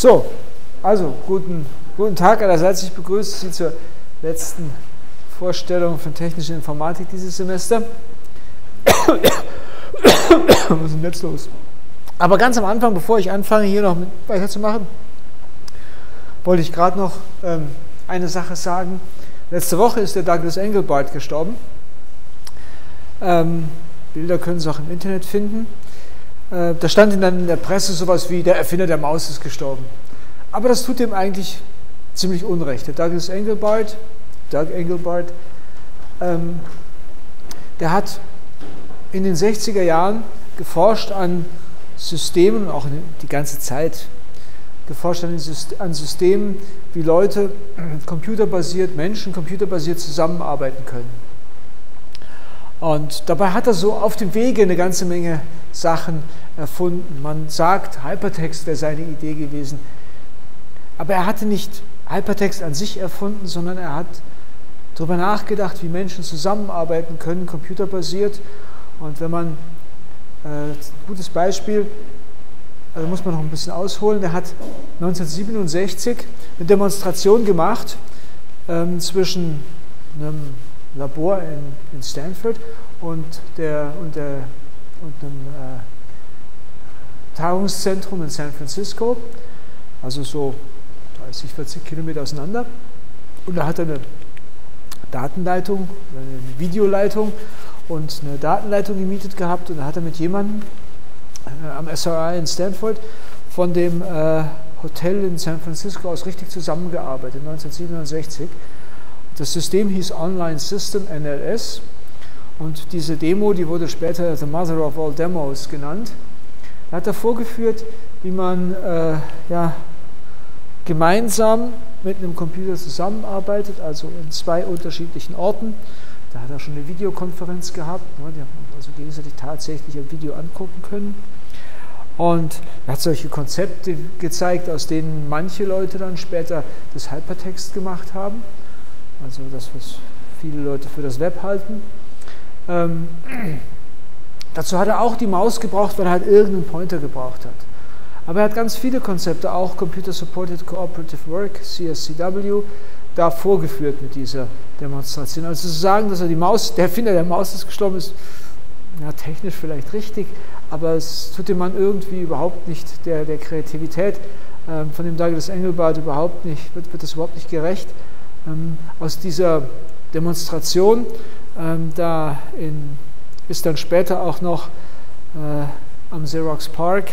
So, also guten, guten Tag allerseits. Ich begrüße Sie zur letzten Vorstellung von technischer Informatik dieses Semester. Was ist denn jetzt los? Aber ganz am Anfang, bevor ich anfange, hier noch weiterzumachen, wollte ich gerade noch ähm, eine Sache sagen. Letzte Woche ist der Douglas Engelbart gestorben. Ähm, Bilder können Sie auch im Internet finden. Äh, da stand dann in der Presse sowas wie, der Erfinder der Maus ist gestorben. Aber das tut ihm eigentlich ziemlich Unrecht. Der Douglas Engelbart, Doug Engelbart, ähm, der hat in den 60er Jahren geforscht an Systemen, auch die ganze Zeit geforscht an Systemen, wie Leute computerbasiert, Menschen computerbasiert zusammenarbeiten können. Und dabei hat er so auf dem Wege eine ganze Menge Sachen erfunden. Man sagt, Hypertext wäre seine Idee gewesen. Aber er hatte nicht Hypertext an sich erfunden, sondern er hat darüber nachgedacht, wie Menschen zusammenarbeiten können, computerbasiert. Und wenn man, äh, gutes Beispiel, also muss man noch ein bisschen ausholen, er hat 1967 eine Demonstration gemacht ähm, zwischen einem Labor in, in Stanford und, der, und, der, und einem äh, Tagungszentrum in San Francisco, also so 30, 40 Kilometer auseinander. Und da hat er eine Datenleitung, eine Videoleitung und eine Datenleitung gemietet gehabt und da hat er mit jemandem äh, am SRI in Stanford von dem äh, Hotel in San Francisco aus richtig zusammengearbeitet, 1967. Das System hieß Online System NLS und diese Demo, die wurde später The Mother of All Demos genannt. Da hat er vorgeführt, wie man äh, ja, gemeinsam mit einem Computer zusammenarbeitet, also in zwei unterschiedlichen Orten. Da hat er schon eine Videokonferenz gehabt, ne, die haben also gegenseitig tatsächlich ein Video angucken können. Und er hat solche Konzepte gezeigt, aus denen manche Leute dann später das Hypertext gemacht haben, also das, was viele Leute für das Web halten. Ähm, dazu hat er auch die Maus gebraucht, weil er halt irgendeinen Pointer gebraucht hat. Aber er hat ganz viele Konzepte, auch Computer Supported Cooperative Work, CSCW, da vorgeführt mit dieser Demonstration. Also zu sagen, dass er die Maus, der Erfinder der Maus ist gestorben ist, ja, technisch vielleicht richtig, aber es tut dem Mann irgendwie überhaupt nicht der, der Kreativität ähm, von dem Douglas Engelbart überhaupt nicht, wird, wird das überhaupt nicht gerecht. Ähm, aus dieser Demonstration, ähm, da in, ist dann später auch noch äh, am Xerox Park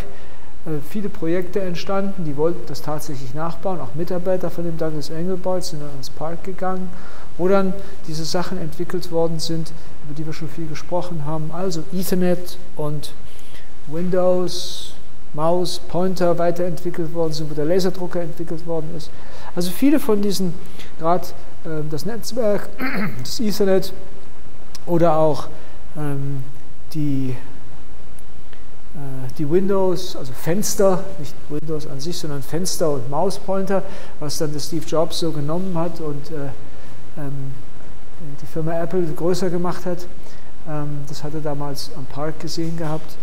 äh, viele Projekte entstanden, die wollten das tatsächlich nachbauen. Auch Mitarbeiter von dem Douglas Engelbart sind dann ins Park gegangen, wo dann diese Sachen entwickelt worden sind, über die wir schon viel gesprochen haben. Also Ethernet und Windows, Maus, Pointer weiterentwickelt worden sind, wo der Laserdrucker entwickelt worden ist. Also viele von diesen, gerade äh, das Netzwerk, das Ethernet oder auch ähm, die äh, die Windows, also Fenster, nicht Windows an sich, sondern Fenster und Mauspointer, was dann der Steve Jobs so genommen hat und äh, ähm, die Firma Apple größer gemacht hat. Ähm, das hat er damals am Park gesehen gehabt.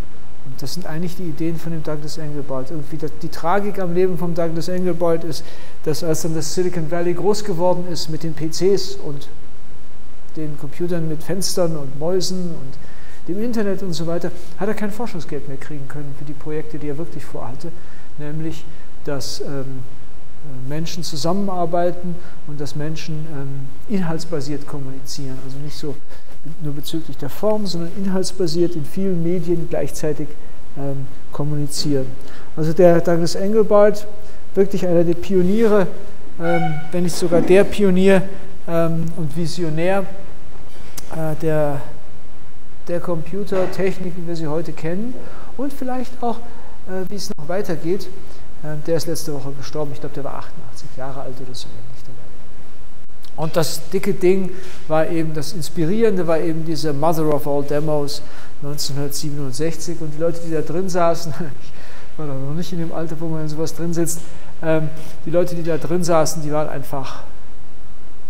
Und das sind eigentlich die Ideen von dem Douglas Engelbart. Irgendwie die, Tragik am Leben von Douglas Engelbart ist, dass als dann das Silicon Valley groß geworden ist mit den PCs und den Computern mit Fenstern und Mäusen und dem Internet und so weiter, hat er kein Forschungsgeld mehr kriegen können für die Projekte, die er wirklich vorhatte, nämlich dass ähm, äh, Menschen zusammenarbeiten und dass Menschen ähm, inhaltsbasiert kommunizieren, also nicht so nur bezüglich der Form, sondern inhaltsbasiert in vielen Medien gleichzeitig ähm, kommunizieren. Also der Douglas Engelbart, wirklich einer der Pioniere, ähm, wenn nicht sogar der Pionier ähm, und Visionär äh, der der Computertechnik, wie wir sie heute kennen und vielleicht auch, äh, wie es noch weitergeht. Äh, der ist letzte Woche gestorben, ich glaube, der war 88 Jahre alt oder so. Und das dicke Ding war eben, das Inspirierende war eben diese Mother of All Demos 1967 und die Leute, die da drin saßen, ich war da noch nicht in dem Alter, wo man in sowas drin sitzt, ähm, die Leute, die da drin saßen, die waren einfach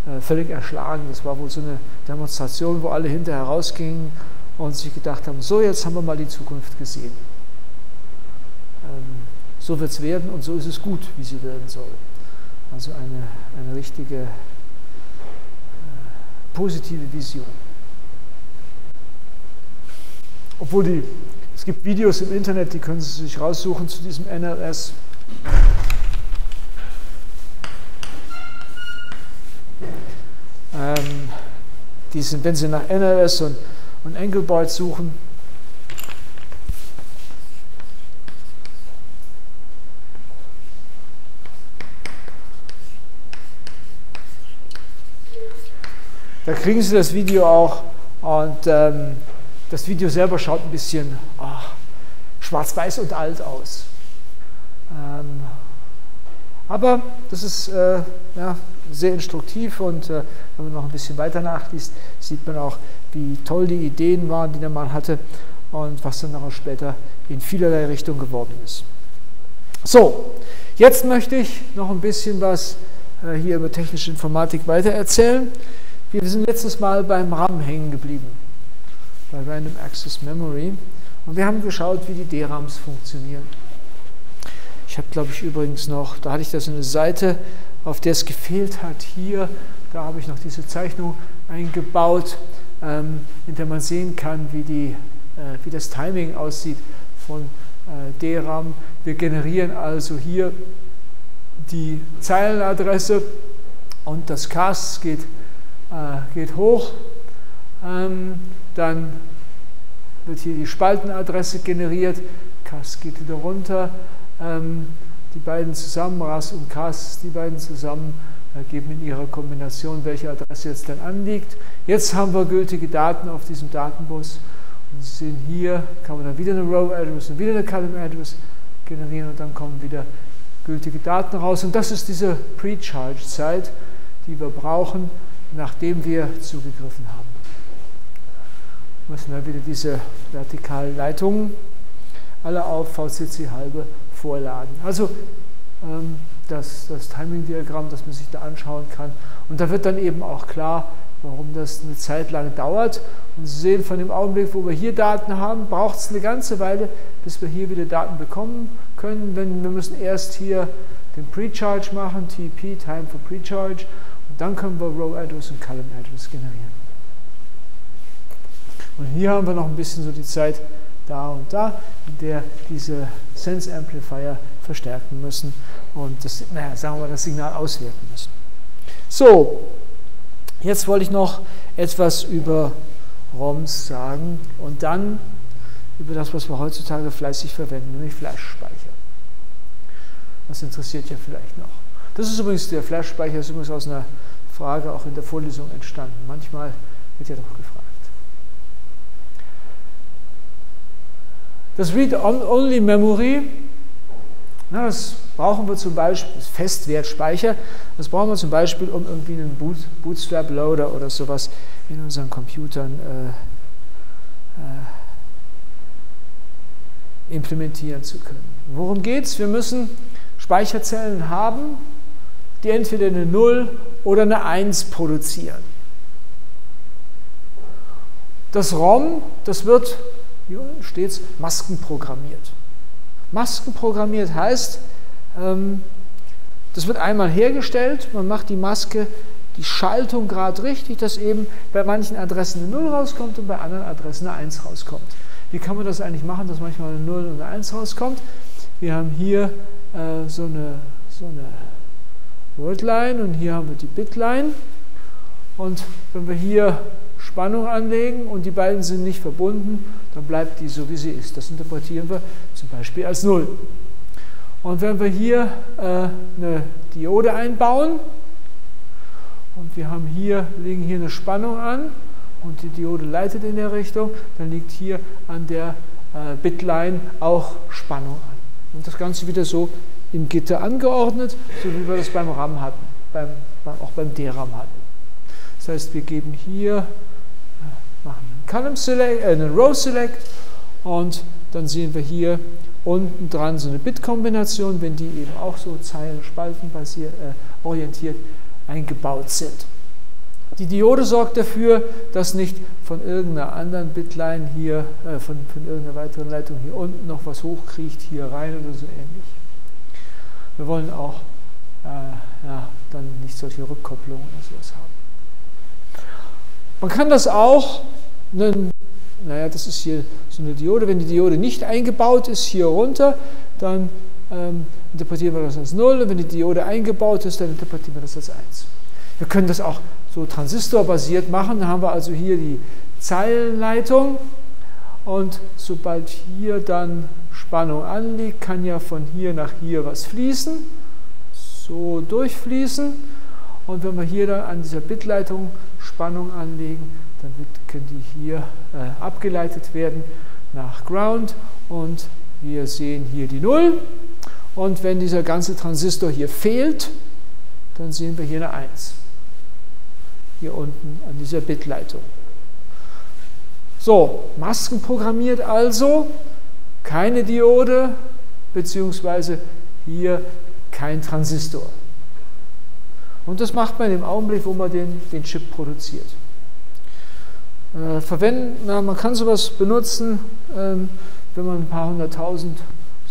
äh, völlig erschlagen. Das war wohl so eine Demonstration, wo alle hinterher rausgingen und sich gedacht haben, so jetzt haben wir mal die Zukunft gesehen. Ähm, so wird es werden und so ist es gut, wie sie werden soll. Also eine, eine richtige positive Vision. Obwohl die, es gibt Videos im Internet, die können Sie sich raussuchen zu diesem NLS. Ähm, die sind, wenn Sie nach NLS und, und Engelbart suchen, Da kriegen Sie das Video auch und ähm, das Video selber schaut ein bisschen schwarz-weiß und alt aus. Ähm, aber das ist äh, ja, sehr instruktiv und äh, wenn man noch ein bisschen weiter nachliest, sieht man auch, wie toll die Ideen waren, die der Mann hatte und was dann auch später in vielerlei Richtung geworden ist. So, jetzt möchte ich noch ein bisschen was äh, hier über technische Informatik weitererzählen. Wir sind letztes Mal beim RAM hängen geblieben, bei Random Access Memory. Und wir haben geschaut, wie die DRAMs funktionieren. Ich habe, glaube ich, übrigens noch, da hatte ich das eine Seite, auf der es gefehlt hat. Hier, da habe ich noch diese Zeichnung eingebaut, ähm, in der man sehen kann, wie, die, äh, wie das Timing aussieht von äh, DRAM. Wir generieren also hier die Zeilenadresse und das CAS geht geht hoch, ähm, dann wird hier die Spaltenadresse generiert, CAS geht wieder runter, ähm, die beiden zusammen, RAS und CAS, die beiden zusammen geben in ihrer Kombination, welche Adresse jetzt dann anliegt. Jetzt haben wir gültige Daten auf diesem Datenbus und Sie sehen hier, kann man dann wieder eine Row Address und wieder eine Column Address generieren und dann kommen wieder gültige Daten raus. Und das ist diese Pre-Charge-Zeit, die wir brauchen, nachdem wir zugegriffen haben. Müssen wir wieder diese vertikalen Leitungen alle auf VCC halbe vorladen. Also ähm, das, das Timing-Diagramm, das man sich da anschauen kann. Und da wird dann eben auch klar, warum das eine Zeit lang dauert. Und Sie sehen, von dem Augenblick, wo wir hier Daten haben, braucht es eine ganze Weile, bis wir hier wieder Daten bekommen können. Wenn, wir müssen erst hier den Precharge machen, TP, Time for Precharge, dann können wir Row Address und Column Address generieren. Und hier haben wir noch ein bisschen so die Zeit da und da, in der diese Sense Amplifier verstärken müssen und das, naja, sagen wir, das Signal auswerten müssen. So, jetzt wollte ich noch etwas über ROMs sagen und dann über das, was wir heutzutage fleißig verwenden, nämlich Flash-Speicher. Das interessiert ja vielleicht noch. Das ist übrigens der Flash-Speicher, ist übrigens aus einer Frage auch in der Vorlesung entstanden. Manchmal wird ja doch gefragt. Das Read-Only-Memory, das brauchen wir zum Beispiel, das Festwertspeicher, das brauchen wir zum Beispiel, um irgendwie einen Boot, Bootstrap-Loader oder sowas in unseren Computern äh, äh, implementieren zu können. Worum geht es? Wir müssen Speicherzellen haben, die entweder eine 0 oder eine 1 produzieren. Das ROM, das wird, hier steht maskenprogrammiert. Maskenprogrammiert heißt, ähm, das wird einmal hergestellt, man macht die Maske, die Schaltung gerade richtig, dass eben bei manchen Adressen eine 0 rauskommt und bei anderen Adressen eine 1 rauskommt. Wie kann man das eigentlich machen, dass manchmal eine 0 und eine 1 rauskommt? Wir haben hier äh, so eine, so eine Wordline und hier haben wir die Bitline. Und wenn wir hier Spannung anlegen und die beiden sind nicht verbunden, dann bleibt die so, wie sie ist. Das interpretieren wir zum Beispiel als 0. Und wenn wir hier äh, eine Diode einbauen und wir haben hier, legen hier eine Spannung an und die Diode leitet in der Richtung, dann liegt hier an der äh, Bitline auch Spannung an. Und das Ganze wieder so im Gitter angeordnet, so wie wir das beim RAM hatten, beim, auch beim DRAM hatten. Das heißt, wir geben hier, äh, machen einen Column Select, äh, einen Row Select und dann sehen wir hier unten dran so eine Bit-Kombination, wenn die eben auch so Zeilen-Spalten-basiert, äh, orientiert eingebaut sind. Die Diode sorgt dafür, dass nicht von irgendeiner anderen Bitline hier, äh, von, von irgendeiner weiteren Leitung hier unten noch was hochkriecht, hier rein oder so ähnlich. Wir wollen auch äh, ja, dann nicht solche Rückkopplungen oder sowas haben. Man kann das auch, einen, naja, das ist hier so eine Diode, wenn die Diode nicht eingebaut ist, hier runter, dann ähm, interpretieren wir das als 0 und wenn die Diode eingebaut ist, dann interpretieren wir das als 1. Wir können das auch so transistorbasiert machen, dann haben wir also hier die Zeilenleitung und sobald hier dann Spannung anliegt, kann ja von hier nach hier was fließen, so durchfließen. Und wenn wir hier dann an dieser Bitleitung Spannung anlegen, dann können die hier äh, abgeleitet werden nach Ground und wir sehen hier die Null. Und wenn dieser ganze Transistor hier fehlt, dann sehen wir hier eine 1. Hier unten an dieser Bitleitung. So, Masken programmiert also, keine Diode, beziehungsweise hier kein Transistor. Und das macht man im Augenblick, wo man den, den Chip produziert. Äh, verwenden, na, man kann sowas benutzen, ähm, wenn man ein paar hunderttausend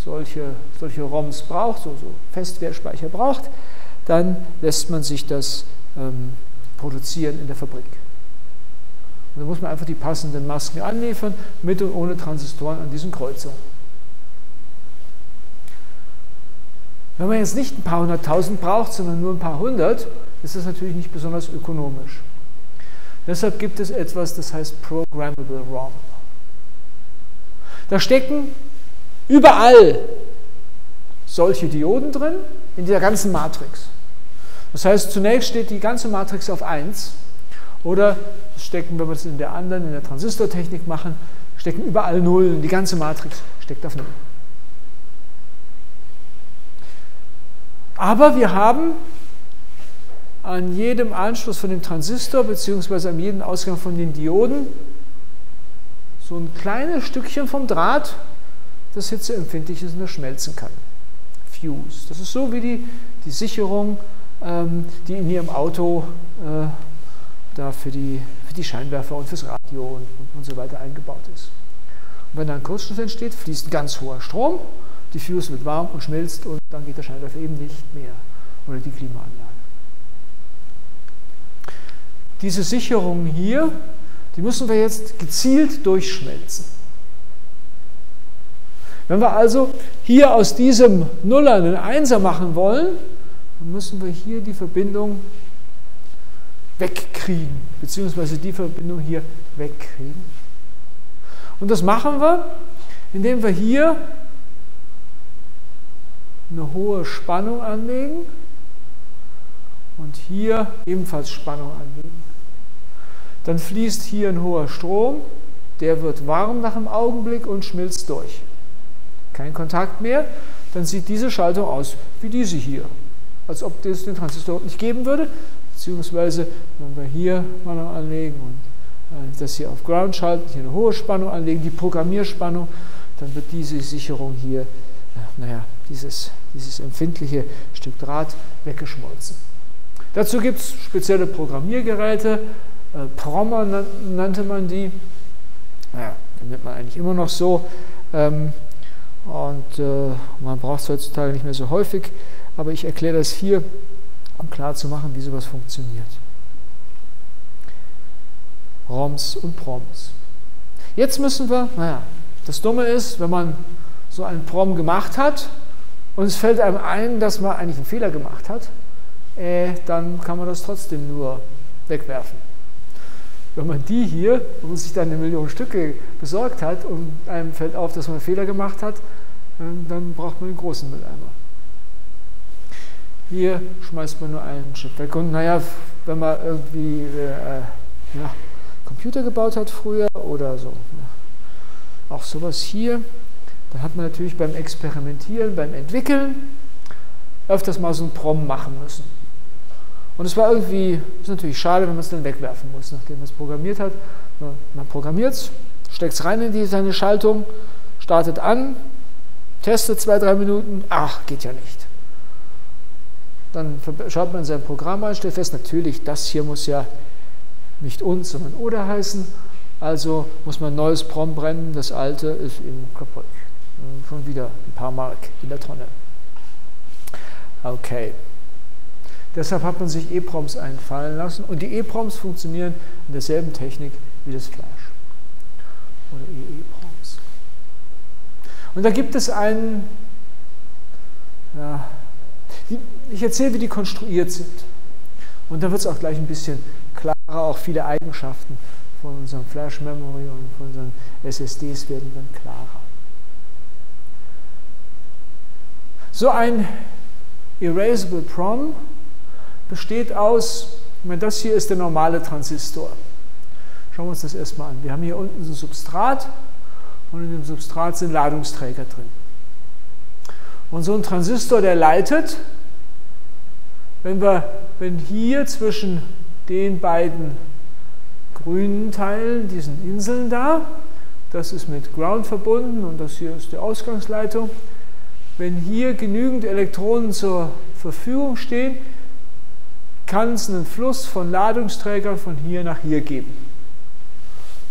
solche, solche ROMs braucht, so, so Festwertspeicher braucht, dann lässt man sich das ähm, produzieren in der Fabrik. Und da muss man einfach die passenden Masken anliefern, mit und ohne Transistoren an diesen Kreuzungen. Wenn man jetzt nicht ein paar hunderttausend braucht, sondern nur ein paar hundert, ist das natürlich nicht besonders ökonomisch. Deshalb gibt es etwas, das heißt Programmable ROM. Da stecken überall solche Dioden drin, in dieser ganzen Matrix. Das heißt, zunächst steht die ganze Matrix auf 1 oder stecken, wenn wir das in der anderen, in der Transistortechnik machen, stecken überall Nullen, die ganze Matrix steckt auf Null. Aber wir haben an jedem Anschluss von dem Transistor bzw. an jedem Ausgang von den Dioden so ein kleines Stückchen vom Draht, das hitzeempfindlich ist und das schmelzen kann. Fuse. Das ist so wie die, die Sicherung, ähm, die in Ihrem Auto äh, da für die, für die Scheinwerfer und fürs Radio und, und so weiter eingebaut ist. Und wenn da ein Kurzschluss entsteht, fließt ganz hoher Strom, die Fuse wird warm und schmilzt und dann geht der Scheinwerfer eben nicht mehr oder die Klimaanlage. Diese Sicherungen hier, die müssen wir jetzt gezielt durchschmelzen. Wenn wir also hier aus diesem Nuller einen Einser machen wollen, dann müssen wir hier die Verbindung wegkriegen, beziehungsweise die Verbindung hier wegkriegen. Und das machen wir, indem wir hier eine hohe Spannung anlegen und hier ebenfalls Spannung anlegen. Dann fließt hier ein hoher Strom, der wird warm nach einem Augenblick und schmilzt durch. Kein Kontakt mehr, dann sieht diese Schaltung aus wie diese hier, als ob es den Transistor nicht geben würde, beziehungsweise wenn wir hier Spannung anlegen und äh, das hier auf Ground schalten, hier eine hohe Spannung anlegen, die Programmierspannung, dann wird diese Sicherung hier, äh, naja, dieses, dieses empfindliche Stück Draht weggeschmolzen. Dazu gibt es spezielle Programmiergeräte, äh, Prommer nannte man die, naja, die nennt man eigentlich immer noch so, ähm, und äh, man braucht es heutzutage nicht mehr so häufig, aber ich erkläre das hier um klarzumachen, wie sowas funktioniert. ROMs und PROMs. Jetzt müssen wir, naja, das Dumme ist, wenn man so einen PROM gemacht hat und es fällt einem ein, dass man eigentlich einen Fehler gemacht hat, äh, dann kann man das trotzdem nur wegwerfen. Wenn man die hier, wo man sich dann eine Million Stücke besorgt hat und einem fällt auf, dass man einen Fehler gemacht hat, äh, dann braucht man einen großen Mülleimer. Hier schmeißt man nur einen Chip weg. Und naja, wenn man irgendwie äh, ja, Computer gebaut hat früher oder so, ja, auch sowas hier, dann hat man natürlich beim Experimentieren, beim Entwickeln öfters mal so ein Prom machen müssen. Und es war irgendwie, ist natürlich schade, wenn man es dann wegwerfen muss, nachdem man es programmiert hat. Man programmiert es, steckt es rein in die, seine Schaltung, startet an, testet zwei, drei Minuten, ach, geht ja nicht. Dann schaut man in sein Programm an, stellt fest, natürlich, das hier muss ja nicht uns, sondern oder heißen. Also muss man ein neues Prom brennen, das alte ist eben kaputt. Schon wieder ein paar Mark in der Tonne. Okay. Deshalb hat man sich EPROMs einfallen lassen und die EPROMs funktionieren in derselben Technik wie das Flash oder EEPROMs. Und da gibt es einen, ja, ich erzähle, wie die konstruiert sind. Und dann wird es auch gleich ein bisschen klarer, auch viele Eigenschaften von unserem Flash Memory und von unseren SSDs werden dann klarer. So ein Erasable PROM besteht aus, ich meine, das hier ist der normale Transistor. Schauen wir uns das erstmal an. Wir haben hier unten ein Substrat und in dem Substrat sind Ladungsträger drin. Und so ein Transistor, der leitet, wenn wir, wenn hier zwischen den beiden grünen Teilen, diesen Inseln da, das ist mit Ground verbunden und das hier ist die Ausgangsleitung, wenn hier genügend Elektronen zur Verfügung stehen, kann es einen Fluss von Ladungsträgern von hier nach hier geben.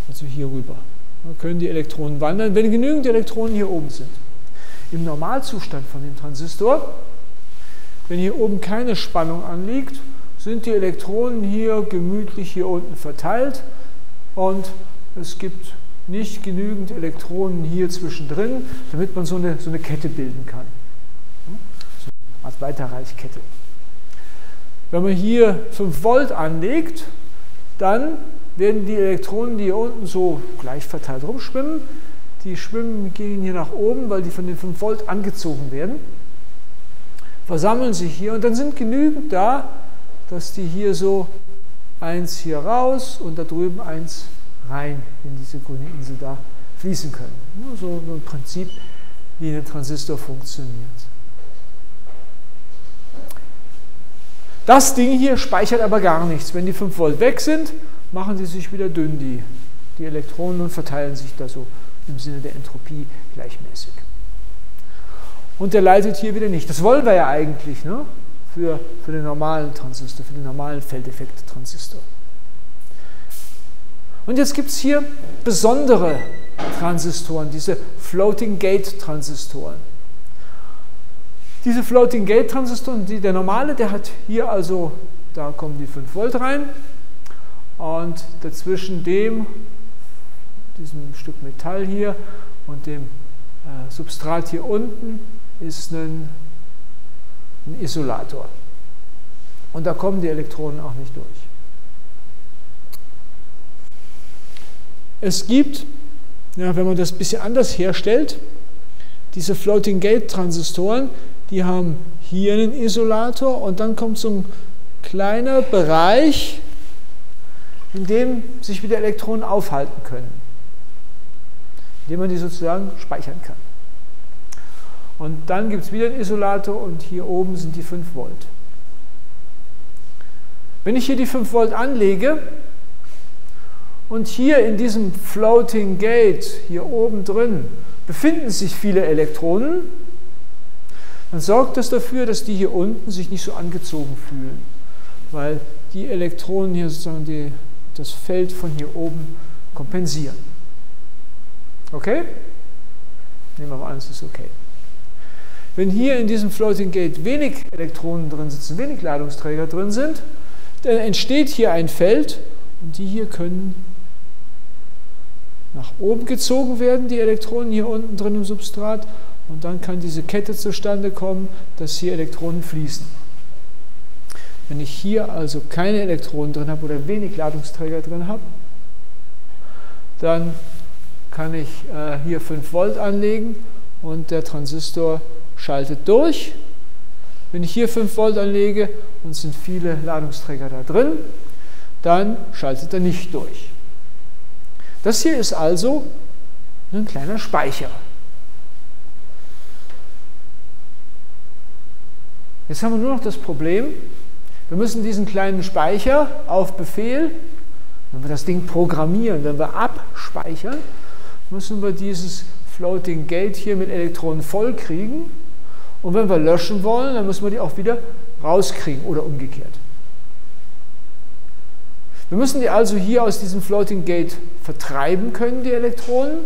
Also hier rüber. Dann können die Elektronen wandern, wenn genügend Elektronen hier oben sind. Im Normalzustand von dem Transistor, wenn hier oben keine Spannung anliegt, sind die Elektronen hier gemütlich hier unten verteilt und es gibt nicht genügend Elektronen hier zwischendrin, damit man so eine, so eine Kette bilden kann. So eine Art Weiterreichkette. Wenn man hier 5 Volt anlegt, dann werden die Elektronen, die hier unten so gleich verteilt rumschwimmen, die schwimmen, gehen hier nach oben, weil die von den 5 Volt angezogen werden, versammeln sich hier und dann sind genügend da, dass die hier so eins hier raus und da drüben eins rein in diese grüne Insel da fließen können. So, ein Prinzip, wie ein Transistor funktioniert. Das Ding hier speichert aber gar nichts. Wenn die 5 Volt weg sind, machen sie sich wieder dünn, die, die Elektronen, und verteilen sich da so im Sinne der Entropie gleichmäßig. Und der leitet hier wieder nicht. Das wollen wir ja eigentlich ne? für, für den normalen Transistor, für den normalen Feldeffekt-Transistor. Und jetzt gibt es hier besondere Transistoren, diese Floating Gate Transistoren. Diese Floating Gate Transistoren, die, der normale, der hat hier also, da kommen die 5 Volt rein und dazwischen dem, diesem Stück Metall hier und dem äh, Substrat hier unten ist ein, ein Isolator. Und da kommen die Elektronen auch nicht durch. Es gibt, ja, wenn man das ein bisschen anders herstellt, diese Floating Gate Transistoren, die haben hier einen Isolator und dann kommt so ein kleiner Bereich, in dem sich wieder Elektronen aufhalten können, in dem man die sozusagen speichern kann. Und dann gibt es wieder einen Isolator und hier oben sind die 5 Volt. Wenn ich hier die 5 Volt anlege und hier in diesem Floating Gate, hier oben drin, befinden sich viele Elektronen, dann sorgt das dafür, dass die hier unten sich nicht so angezogen fühlen, weil die Elektronen hier sozusagen die, das Feld von hier oben kompensieren. Okay? Nehmen wir mal an, es ist okay. Wenn hier in diesem Floating Gate wenig Elektronen drin sitzen, wenig Ladungsträger drin sind, dann entsteht hier ein Feld und die hier können nach oben gezogen werden, die Elektronen hier unten drin im Substrat und dann kann diese Kette zustande kommen, dass hier Elektronen fließen. Wenn ich hier also keine Elektronen drin habe oder wenig Ladungsträger drin habe, dann kann ich äh, hier 5 Volt anlegen und der Transistor schaltet durch. Wenn ich hier 5 Volt anlege und sind viele Ladungsträger da drin, dann schaltet er nicht durch. Das hier ist also ein kleiner Speicher. Jetzt haben wir nur noch das Problem, wir müssen diesen kleinen Speicher auf Befehl, wenn wir das Ding programmieren, wenn wir abspeichern, müssen wir dieses Floating Gate hier mit Elektronen voll kriegen. Und wenn wir löschen wollen, dann müssen wir die auch wieder rauskriegen oder umgekehrt. Wir müssen die also hier aus diesem Floating Gate vertreiben können, die Elektronen,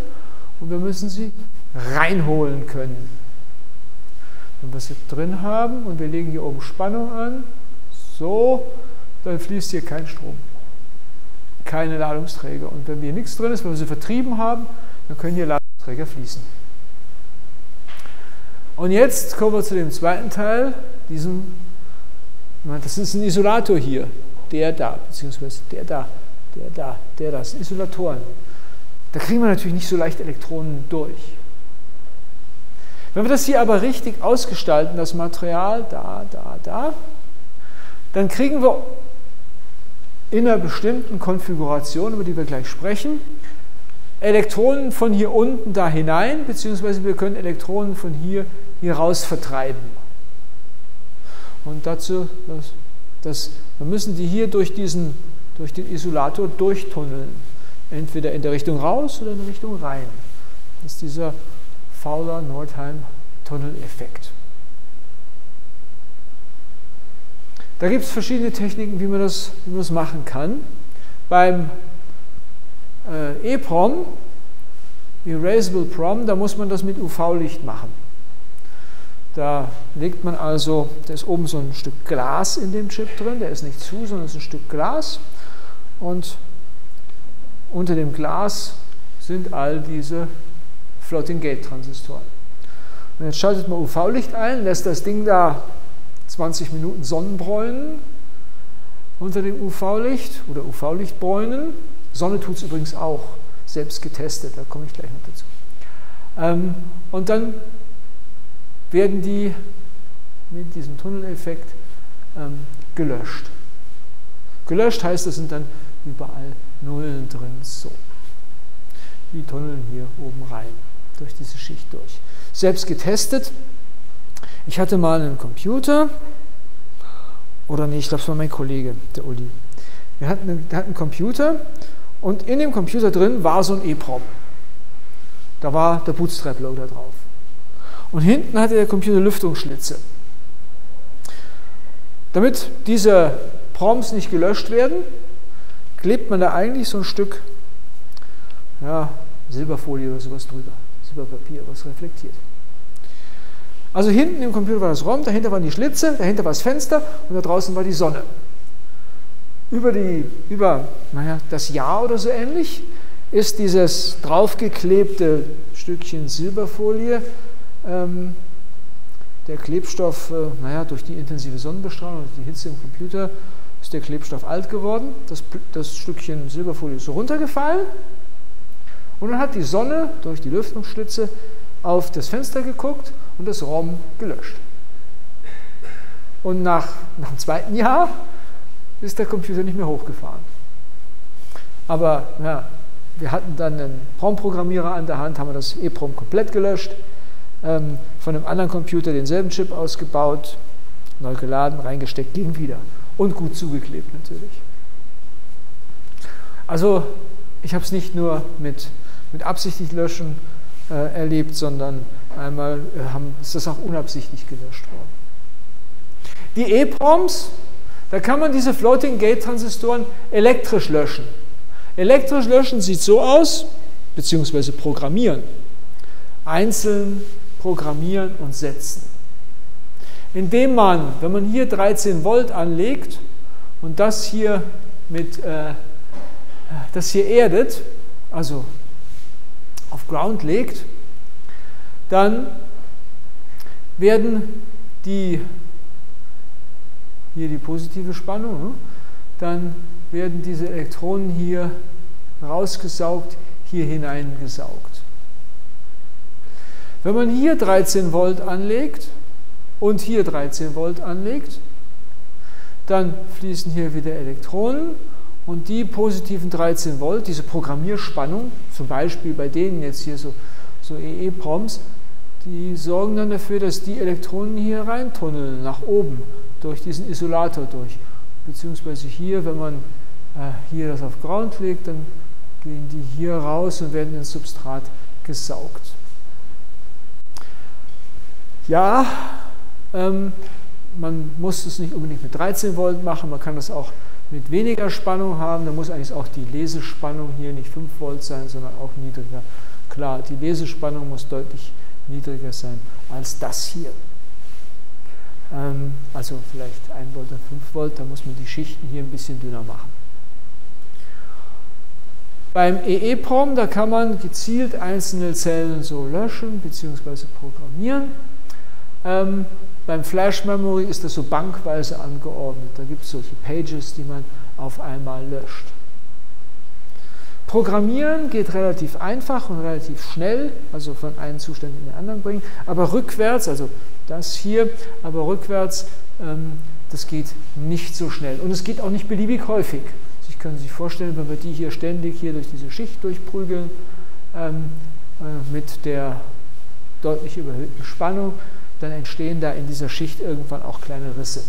und wir müssen sie reinholen können. Wenn wir es drin haben und wir legen hier oben Spannung an, so, dann fließt hier kein Strom. Keine Ladungsträger. Und wenn hier nichts drin ist, wenn wir sie vertrieben haben, dann können hier Ladungsträger fließen. Und jetzt kommen wir zu dem zweiten Teil, diesem, das ist ein Isolator hier, der da, beziehungsweise der da, der da, der da, das sind Isolatoren. Da kriegen wir natürlich nicht so leicht Elektronen durch. Wenn wir das hier aber richtig ausgestalten, das Material da, da, da, dann kriegen wir in einer bestimmten Konfiguration, über die wir gleich sprechen, Elektronen von hier unten da hinein, beziehungsweise wir können Elektronen von hier, hier raus vertreiben. Und dazu, das, das, wir müssen die hier durch, diesen, durch den Isolator durchtunneln. Entweder in der Richtung raus oder in der Richtung rein. Das ist dieser Fowler-Nordheim-Tunneleffekt. Da gibt es verschiedene Techniken, wie man, das, wie man das machen kann. Beim äh, EPROM, Erasable PROM, da muss man das mit UV-Licht machen. Da legt man also, da ist oben so ein Stück Glas in dem Chip drin, der ist nicht zu, sondern es ist ein Stück Glas. Und unter dem Glas sind all diese Floating Gate Transistoren. Und jetzt schaltet man UV-Licht ein, lässt das Ding da 20 Minuten Sonnenbräunen unter dem UV-Licht oder UV-Licht bräunen. Sonne tut es übrigens auch, selbst getestet, da komme ich gleich noch dazu. Ähm, und dann werden die mit diesem Tunneleffekt ähm, gelöscht. Gelöscht heißt, es sind dann überall Nullen drin. So. Die tunneln hier oben rein, durch diese Schicht durch. Selbst getestet. Ich hatte mal einen Computer, oder nee, ich glaube, es war mein Kollege, der Uli. Wir hatten einen, der hat einen Computer und in dem Computer drin war so ein EEPROM. Da war der Bootstrap-Loader drauf. Und hinten hatte der Computer Lüftungsschlitze. Damit diese Proms nicht gelöscht werden, klebt man da eigentlich so ein Stück ja, Silberfolie oder sowas drüber. Silberpapier, was reflektiert. Also hinten im Computer war das ROM, dahinter waren die Schlitze, dahinter war das Fenster und da draußen war die Sonne. Über, die, über naja, das Jahr oder so ähnlich ist dieses draufgeklebte Stückchen Silberfolie ähm, der Klebstoff, äh, naja, durch die intensive Sonnenbestrahlung, durch die Hitze im Computer, ist der Klebstoff alt geworden. Das, das Stückchen Silberfolie ist runtergefallen. Und dann hat die Sonne durch die Lüftungsschlitze auf das Fenster geguckt und das ROM gelöscht. Und nach, nach dem zweiten Jahr ist der Computer nicht mehr hochgefahren. Aber ja, wir hatten dann einen PROM-Programmierer an der Hand, haben das EPROM komplett gelöscht ähm, von einem anderen Computer denselben Chip ausgebaut, neu geladen, reingesteckt, ging wieder. Und gut zugeklebt natürlich. Also ich habe es nicht nur mit, mit absichtlich löschen äh, erlebt, sondern einmal äh, haben, ist das auch unabsichtlich gelöscht worden. Die EPROMs, da kann man diese Floating Gate Transistoren elektrisch löschen. Elektrisch löschen sieht so aus, beziehungsweise programmieren. Einzeln programmieren und setzen. Indem man, wenn man hier 13 Volt anlegt und das hier mit, äh, das hier erdet, also auf Ground legt, dann werden die, hier die positive Spannung, ne, dann werden diese Elektronen hier rausgesaugt, hier hineingesaugt. Wenn man hier 13 Volt anlegt und hier 13 Volt anlegt, dann fließen hier wieder Elektronen und die positiven 13 Volt, diese Programmierspannung, zum Beispiel bei denen jetzt hier so, so EE-Proms, die sorgen dann dafür, dass die Elektronen hier reintunneln, nach oben, durch diesen Isolator durch. Beziehungsweise hier, wenn man äh, hier das auf Ground legt, dann gehen die hier raus und werden ins Substrat gesaugt. Ja, ähm, man muss es nicht unbedingt mit 13 Volt machen, man kann das auch mit weniger Spannung haben. Da muss eigentlich auch die Lesespannung hier nicht 5 Volt sein, sondern auch niedriger. Klar, die Lesespannung muss deutlich niedriger sein als das hier. ähm, also vielleicht 1 Volt und 5 Volt, da muss man die Schichten hier ein bisschen dünner machen. Beim EEPROM, da kann man gezielt einzelne Zellen so löschen bzw. programmieren. Ähm, beim Flash Memory ist das so bankweise angeordnet. Da gibt es solche Pages, die man auf einmal löscht. Programmieren geht relativ einfach und relativ schnell, also von einem Zustand in den anderen bringen, aber rückwärts, also das hier, aber rückwärts, ähm, das geht nicht so schnell und es geht auch nicht beliebig häufig. Sie können sich vorstellen, wenn wir die hier ständig hier durch diese Schicht durchprügeln, ähm, äh, mit der deutlich überhöhten Spannung, dann entstehen da in dieser Schicht irgendwann auch kleine Risse,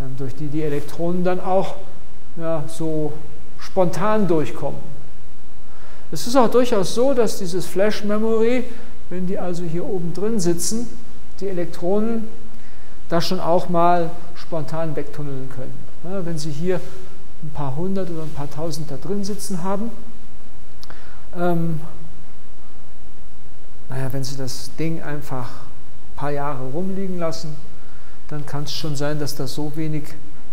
ähm, durch die die Elektronen dann auch ja, so spontan durchkommen. Es ist auch durchaus so, dass dieses Flash Memory, wenn die also hier oben drin sitzen, die Elektronen das schon auch mal spontan wegtunneln können. Ja, wenn Sie hier ein paar hundert oder ein paar tausend da drin sitzen haben, ähm, naja, wenn Sie das Ding einfach ein paar Jahre rumliegen lassen, dann kann es schon sein, dass das so wenig,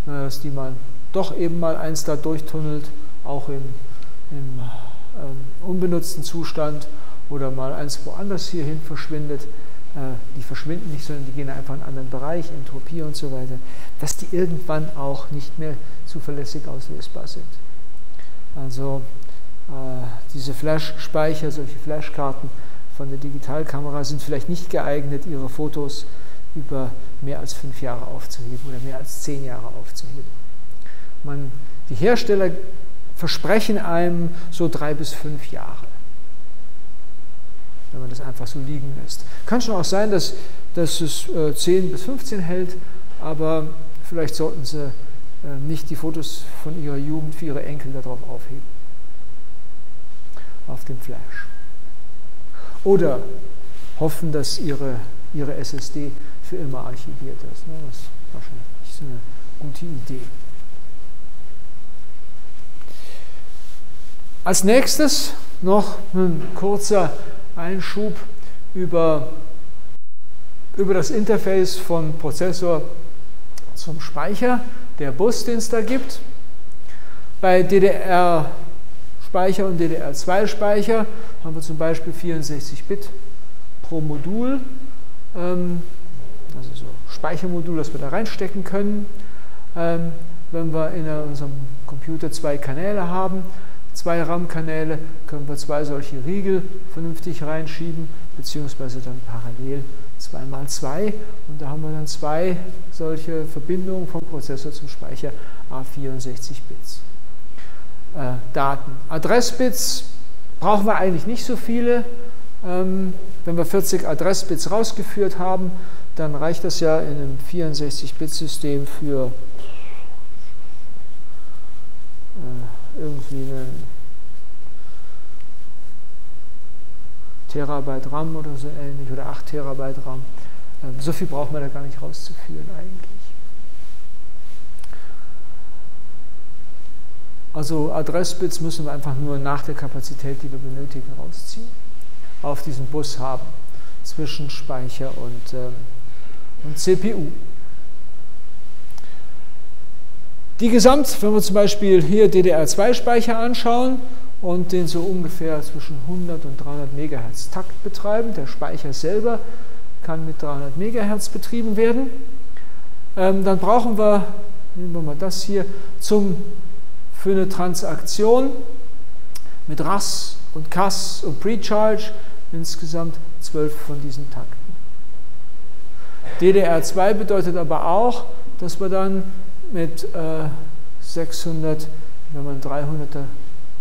dass die mal doch eben mal eins da durchtunnelt, auch im, im ähm, unbenutzten Zustand oder mal eins woanders hierhin verschwindet. Äh, die verschwinden nicht, sondern die gehen einfach in einen anderen Bereich, Entropie und so weiter, dass die irgendwann auch nicht mehr zuverlässig auslösbar sind. Also äh, diese Flash-Speicher, solche Flashkarten von der Digitalkamera sind vielleicht nicht geeignet, ihre Fotos über mehr als fünf Jahre aufzuheben oder mehr als zehn Jahre aufzuheben. Man, die Hersteller versprechen einem so drei bis fünf Jahre, wenn man das einfach so liegen lässt. Kann schon auch sein, dass, dass es äh, 10 bis 15 hält, aber vielleicht sollten Sie äh, nicht die Fotos von Ihrer Jugend für Ihre Enkel darauf aufheben, auf dem Flash. Oder hoffen, dass Ihre, Ihre SSD für immer archiviert ist. Ne? Das ist wahrscheinlich so eine gute Idee. Als nächstes noch ein kurzer Einschub über, über das Interface von Prozessor zum Speicher, der Bus, den es da gibt. Bei DDR-Speicher und DDR2-Speicher haben wir zum Beispiel 64 Bit pro Modul, ähm, also so Speichermodul, das wir da reinstecken können. Ähm, wenn wir in unserem Computer zwei Kanäle haben, zwei RAM-Kanäle, können wir zwei solche Riegel vernünftig reinschieben, beziehungsweise dann parallel 2 mal 2 und da haben wir dann zwei solche Verbindungen vom Prozessor zum Speicher A64 Bits. Äh, Daten. Adressbits brauchen wir eigentlich nicht so viele. Ähm, wenn wir 40 Adressbits rausgeführt haben, dann reicht das ja in einem 64-Bit-System für äh, irgendwie eine Terabyte RAM oder so ähnlich oder 8 Terabyte RAM. Ähm, so viel braucht man da gar nicht rauszuführen eigentlich. Also Adressbits müssen wir einfach nur nach der Kapazität, die wir benötigen, rausziehen. Auf diesen Bus haben zwischen Speicher und, ähm, und CPU. Die Gesamt, wenn wir zum Beispiel hier DDR2-Speicher anschauen und den so ungefähr zwischen 100 und 300 MHz Takt betreiben, der Speicher selber kann mit 300 MHz betrieben werden, ähm, dann brauchen wir, nehmen wir mal das hier, zum, für eine Transaktion mit RAS und CAS und Precharge insgesamt 12 von diesen Takten. DDR2 bedeutet aber auch, dass wir dann mit äh, 600, wenn man 300er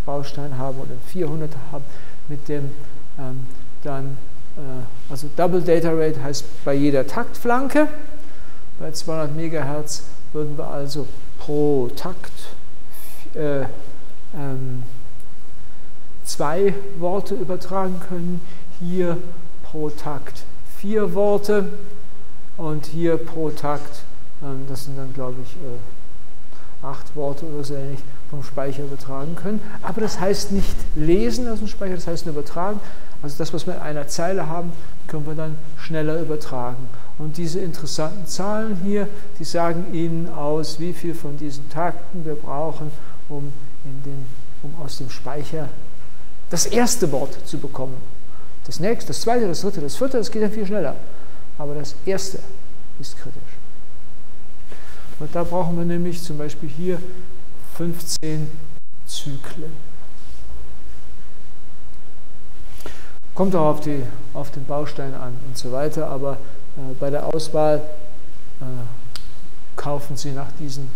Baustein haben oder 400er haben, mit dem ähm, dann, äh, also Double Data Rate heißt bei jeder Taktflanke, bei 200 MHz würden wir also pro Takt äh, ähm, zwei Worte übertragen können, hier pro Takt vier Worte und hier pro Takt ähm, das sind dann, glaube ich, äh, acht Worte oder so ähnlich vom Speicher übertragen können. Aber das heißt nicht lesen aus dem Speicher, das heißt nur übertragen. Also das, was wir in einer Zeile haben, können wir dann schneller übertragen. Und diese interessanten Zahlen hier, die sagen Ihnen aus, wie viel von diesen Takten wir brauchen, um, den, um aus dem Speicher das erste Wort zu bekommen. Das nächste, das zweite, das dritte, das vierte, das geht dann viel schneller. Aber das erste ist kritisch. Und da brauchen wir nämlich zum Beispiel hier 15 Zyklen. Kommt auch auf, die, auf den Baustein an und so weiter, aber äh, bei der Auswahl äh, kaufen Sie nach diesen,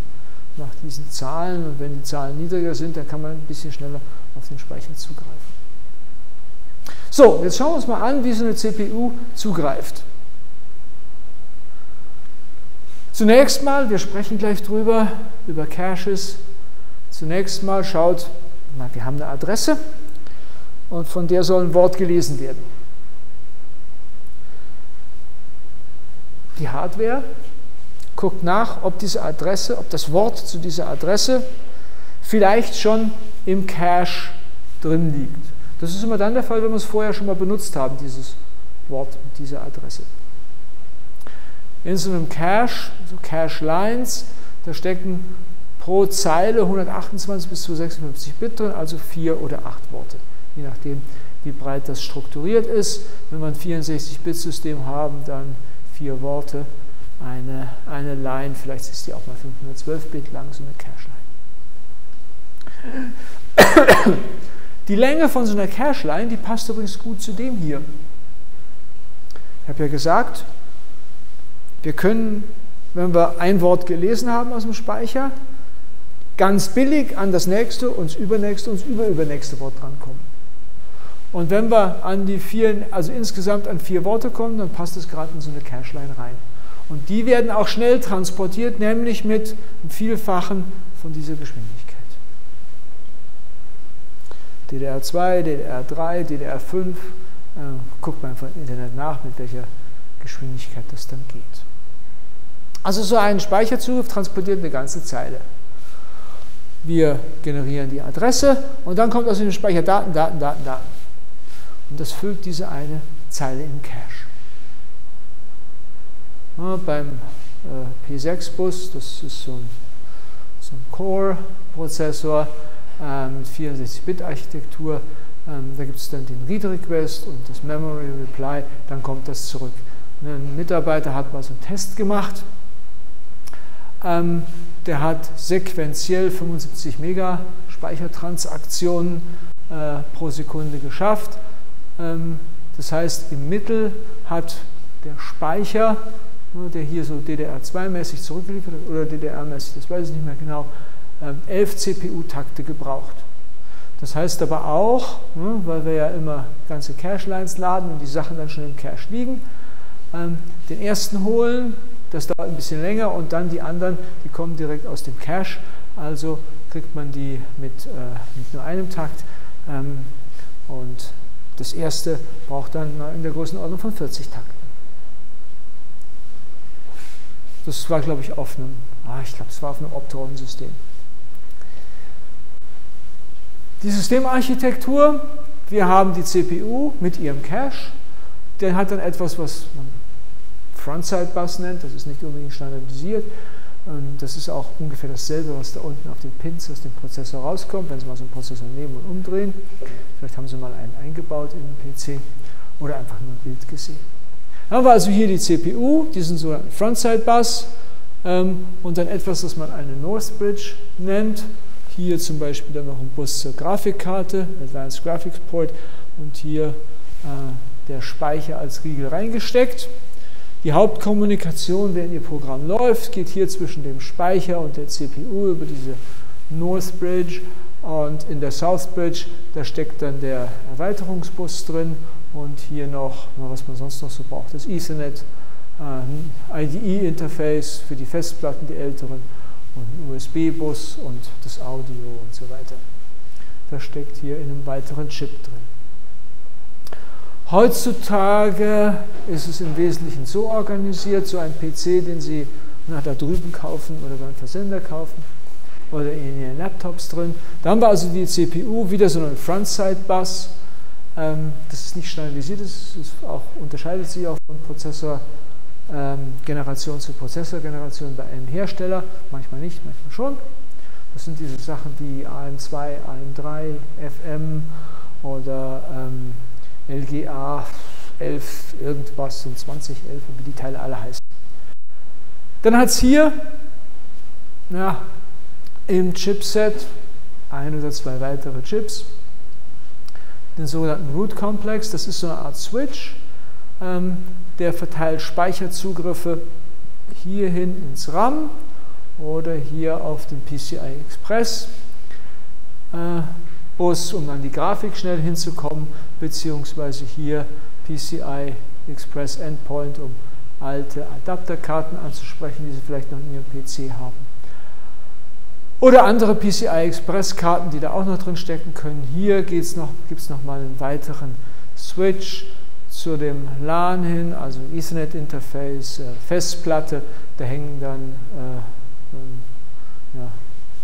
nach diesen Zahlen und wenn die Zahlen niedriger sind, dann kann man ein bisschen schneller auf den Speicher zugreifen. So, jetzt schauen wir uns mal an, wie so eine CPU zugreift. Zunächst mal, wir sprechen gleich drüber, über Caches. Zunächst mal schaut, wir haben eine Adresse und von der soll ein Wort gelesen werden. Die Hardware guckt nach, ob diese Adresse, ob das Wort zu dieser Adresse vielleicht schon im Cache drin liegt. Das ist immer dann der Fall, wenn wir es vorher schon mal benutzt haben, dieses Wort mit dieser Adresse. In so einem Cache, so Cache Lines, da stecken pro Zeile 128 bis 256 Bit drin, also vier oder acht Worte, je nachdem, wie breit das strukturiert ist. Wenn wir ein 64-Bit-System haben, dann vier Worte, eine, eine Line, vielleicht ist die auch mal 512 Bit lang, so eine Cache-Line. Die Länge von so einer Cache-Line, die passt übrigens gut zu dem hier. Ich habe ja gesagt, wir können, wenn wir ein Wort gelesen haben aus dem Speicher, ganz billig an das nächste und das übernächste und das überübernächste Wort drankommen. Und wenn wir an die vier, also insgesamt an vier Worte kommen, dann passt es gerade in so eine Cache-Line rein. Und die werden auch schnell transportiert, nämlich mit einem Vielfachen von dieser Geschwindigkeit. DDR2, DDR3, DDR5, äh, guckt man einfach Internet nach, mit welcher Geschwindigkeit das dann geht. Also so ein Speicherzugriff transportiert eine ganze Zeile. Wir generieren die Adresse und dann kommt aus dem Speicher Daten, Daten, Daten, Daten. Und das füllt diese eine Zeile im Cache. Ja, beim äh, P6-Bus, das ist so ein, so ein Core-Prozessor, äh, mit 64-Bit-Architektur, ähm, da gibt es dann den Read-Request und das Memory Reply, dann kommt das zurück. Ein Mitarbeiter hat mal so einen Test gemacht, ähm, der hat sequenziell 75 Mega Speichertransaktionen äh, pro Sekunde geschafft. Ähm, das heißt, im Mittel hat der Speicher, der hier so DDR2-mäßig zurückgeliefert hat oder DDR-mäßig, das weiß ich nicht mehr genau, 11 ähm, CPU-Takte gebraucht. Das heißt aber auch, ne, weil wir ja immer ganze Cache-Lines laden und die Sachen dann schon im Cache liegen, den ersten holen, das dauert ein bisschen länger und dann die anderen, die kommen direkt aus dem Cache. Also kriegt man die mit, äh, mit nur einem Takt. Ähm, und das erste braucht dann in der Größenordnung von 40 Takten. Das war, glaube ich, auf einem, ah, ich glaube, es war auf einem Opteron-System. Die Systemarchitektur, wir haben die CPU mit ihrem Cache, der hat dann etwas, was man Frontside-Bus nennt. Das ist nicht unbedingt standardisiert. Das ist auch ungefähr dasselbe, was da unten auf den Pins aus dem Prozessor rauskommt, wenn Sie mal so einen Prozessor nehmen und umdrehen. Vielleicht haben Sie mal einen eingebaut in den PC oder einfach nur ein Bild gesehen. Haben wir also hier die CPU, diesen sogenannten Frontside-Bus ähm, und dann etwas, das man eine Northbridge nennt. Hier zum Beispiel dann noch ein Bus zur Grafikkarte, Advanced Graphics Port und hier äh, der Speicher als Riegel reingesteckt. Die Hauptkommunikation, während Ihr Programm läuft, geht hier zwischen dem Speicher und der CPU über diese North Bridge und in der South Bridge, da steckt dann der Erweiterungsbus drin und hier noch, was man sonst noch so braucht, das Ethernet, äh, IDE-Interface für die Festplatten, die älteren und USB-Bus und das Audio und so weiter. Das steckt hier in einem weiteren Chip drin. Heutzutage ist es im Wesentlichen so organisiert, so ein PC, den Sie na, da drüben kaufen oder beim Versender kaufen oder in Ihren Laptops drin. Da haben wir also die CPU, wieder so einen Frontside-Bus. Ähm, das ist nicht standardisiert, auch, unterscheidet sich auch von Prozessor ähm, zu Prozessorgeneration bei einem Hersteller, manchmal nicht, manchmal schon. Das sind diese Sachen wie AM2, AM3, FM oder ähm, LGA 11, irgendwas und 2011, wie die Teile alle heißen. Dann hat es hier ja, im Chipset ein oder zwei weitere Chips, den sogenannten Root Complex. Das ist so eine Art Switch, ähm, der verteilt Speicherzugriffe hierhin ins RAM oder hier auf den PCI Express äh, Bus, um an die Grafik schnell hinzukommen, beziehungsweise hier PCI Express Endpoint, um alte Adapterkarten anzusprechen, die Sie vielleicht noch in Ihrem PC haben. Oder andere PCI Express Karten, die da auch noch drin stecken können. Hier gibt es noch, noch mal einen weiteren Switch zu dem LAN hin, also Ethernet Interface, äh, Festplatte. Da hängen dann, äh, ähm, ja,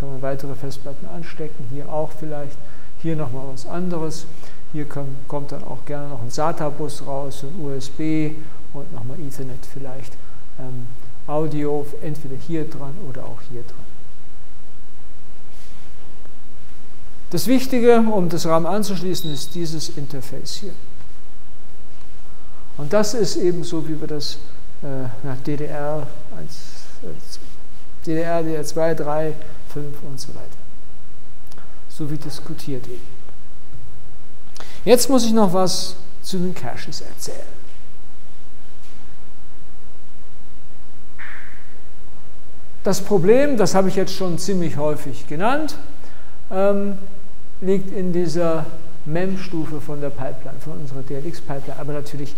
kann man weitere Festplatten anstecken. Hier auch vielleicht. Hier nochmal was anderes. Hier kommt dann auch gerne noch ein SATA-Bus raus, ein USB und nochmal Ethernet vielleicht. Ähm, Audio entweder hier dran oder auch hier dran. Das Wichtige, um das RAM anzuschließen, ist dieses Interface hier. Und das ist eben so, wie wir das nach DDR 1, äh, DDR, DDR 2, 3, 5 und so weiter. So wie diskutiert eben. Jetzt muss ich noch was zu den Caches erzählen. Das Problem, das habe ich jetzt schon ziemlich häufig genannt, ähm, liegt in dieser MEM-Stufe von der Pipeline, von unserer DLX-Pipeline, aber natürlich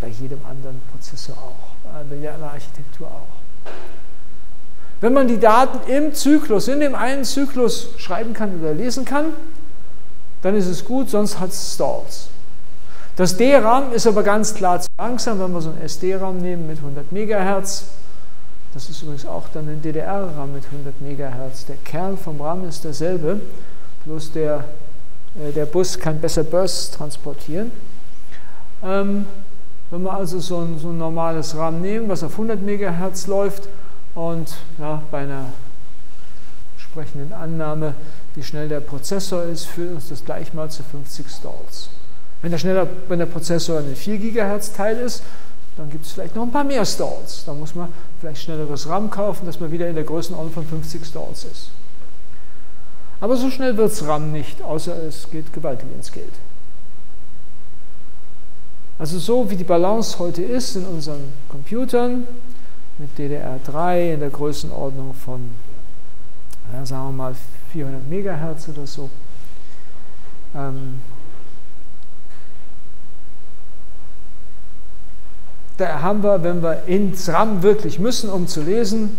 bei jedem anderen Prozessor auch, bei jeder Architektur auch. Wenn man die Daten im Zyklus, in dem einen Zyklus schreiben kann oder lesen kann, dann ist es gut, sonst hat es Stalls. Das DRAM ist aber ganz klar zu langsam, wenn wir so ein SD-RAM nehmen mit 100 MHz. Das ist übrigens auch dann ein DDR-RAM mit 100 MHz. Der Kern vom RAM ist derselbe, bloß der, äh, der Bus kann besser Bursts transportieren. Ähm, wenn wir also so ein, so ein normales RAM nehmen, was auf 100 MHz läuft und ja, bei einer entsprechenden Annahme wie schnell der Prozessor ist, führt uns das gleich mal zu 50 Stalls. Wenn der, schneller, wenn der Prozessor ein 4 GHz Teil ist, dann gibt es vielleicht noch ein paar mehr Stalls. Da muss man vielleicht schnelleres RAM kaufen, dass man wieder in der Größenordnung von 50 Stalls ist. Aber so schnell wird es RAM nicht, außer es geht gewaltig ins Geld. Also so wie die Balance heute ist in unseren Computern, mit DDR3 in der Größenordnung von, ja, sagen wir mal, 400 Megahertz oder so. Ähm, da haben wir, wenn wir ins RAM wirklich müssen, um zu lesen,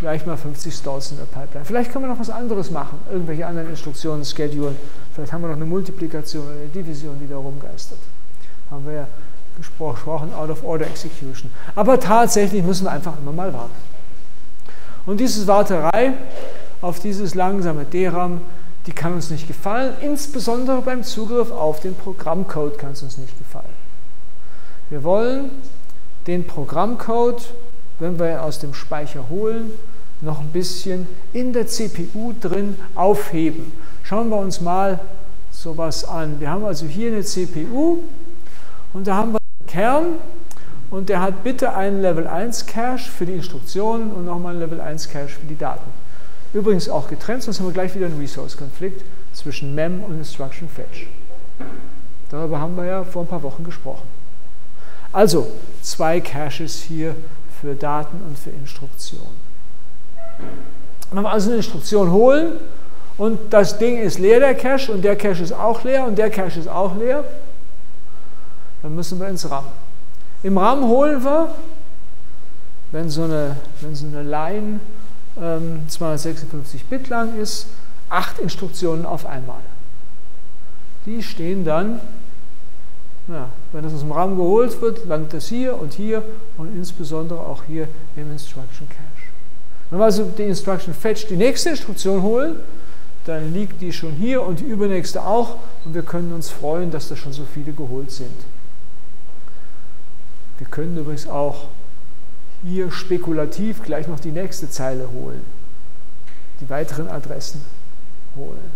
gleich mal 50 Stalls in der Pipeline. Vielleicht können wir noch was anderes machen, irgendwelche anderen Instruktionen schedulen. Vielleicht haben wir noch eine Multiplikation oder eine Division, die da rumgeistert. Haben wir ja gesprochen, out of order execution. Aber tatsächlich müssen wir einfach immer mal warten. Und diese Warterei auf dieses langsame DRAM, die kann uns nicht gefallen. Insbesondere beim Zugriff auf den Programmcode kann es uns nicht gefallen. Wir wollen den Programmcode, wenn wir aus dem Speicher holen, noch ein bisschen in der CPU drin aufheben. Schauen wir uns mal sowas an. Wir haben also hier eine CPU und da haben wir einen Kern und der hat bitte einen Level 1 Cache für die Instruktionen und nochmal einen Level 1 Cache für die Daten. Übrigens auch getrennt, sonst haben wir gleich wieder einen Resource-Konflikt zwischen Mem und Instruction Fetch. Darüber haben wir ja vor ein paar Wochen gesprochen. Also zwei Caches hier für Daten und für Instruktionen. Wenn wir also eine Instruktion holen und das Ding ist leer, der Cache, und der Cache ist auch leer und der Cache ist auch leer, dann müssen wir ins RAM. Im RAM holen wir, wenn so eine, wenn so eine Line ähm, 256 Bit lang ist, acht Instruktionen auf einmal. Die stehen dann, ja, wenn das aus dem RAM geholt wird, landet das hier und hier und insbesondere auch hier im Instruction Cache. Wenn wir also die Instruction Fetch, die nächste Instruktion holen, dann liegt die schon hier und die übernächste auch und wir können uns freuen, dass da schon so viele geholt sind. Wir können übrigens auch hier spekulativ gleich noch die nächste Zeile holen, die weiteren Adressen holen.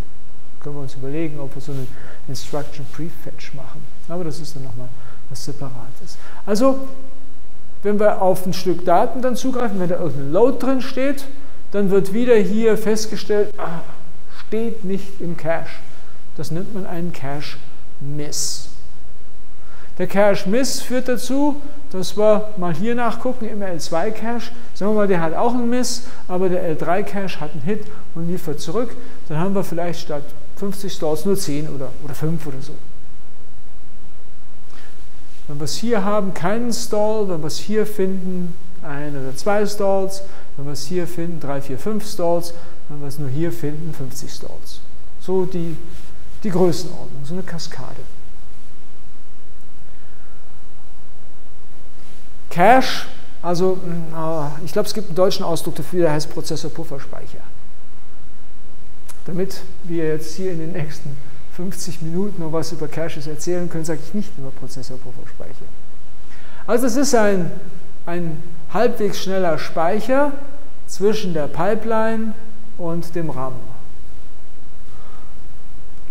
Können wir uns überlegen, ob wir so einen Instruction Prefetch machen. Aber das ist dann nochmal was Separates. Also, wenn wir auf ein Stück Daten dann zugreifen, wenn da irgendein Load drin steht, dann wird wieder hier festgestellt, ah, steht nicht im Cache. Das nennt man einen Cache Miss. Der Cache Miss führt dazu, dass wir mal hier nachgucken im L2 Cache. Sagen wir mal, der hat auch einen Miss, aber der L3 Cache hat einen Hit und liefert zurück. Dann haben wir vielleicht statt 50 Stalls nur 10 oder, oder 5 oder so. Wenn wir es hier haben, keinen Stall, wenn wir es hier finden, ein oder zwei Stalls, wenn wir es hier finden, drei, vier, fünf Stalls, wenn wir es nur hier finden, 50 Stalls. So die, die Größenordnung, so eine Kaskade. Cache, also äh, ich glaube, es gibt einen deutschen Ausdruck dafür, der heißt Prozessor-Pufferspeicher. Damit wir jetzt hier in den nächsten 50 Minuten noch was über Caches erzählen können, sage ich nicht immer Prozessor-Pufferspeicher. Also es ist ein, ein halbwegs schneller Speicher zwischen der Pipeline und dem RAM.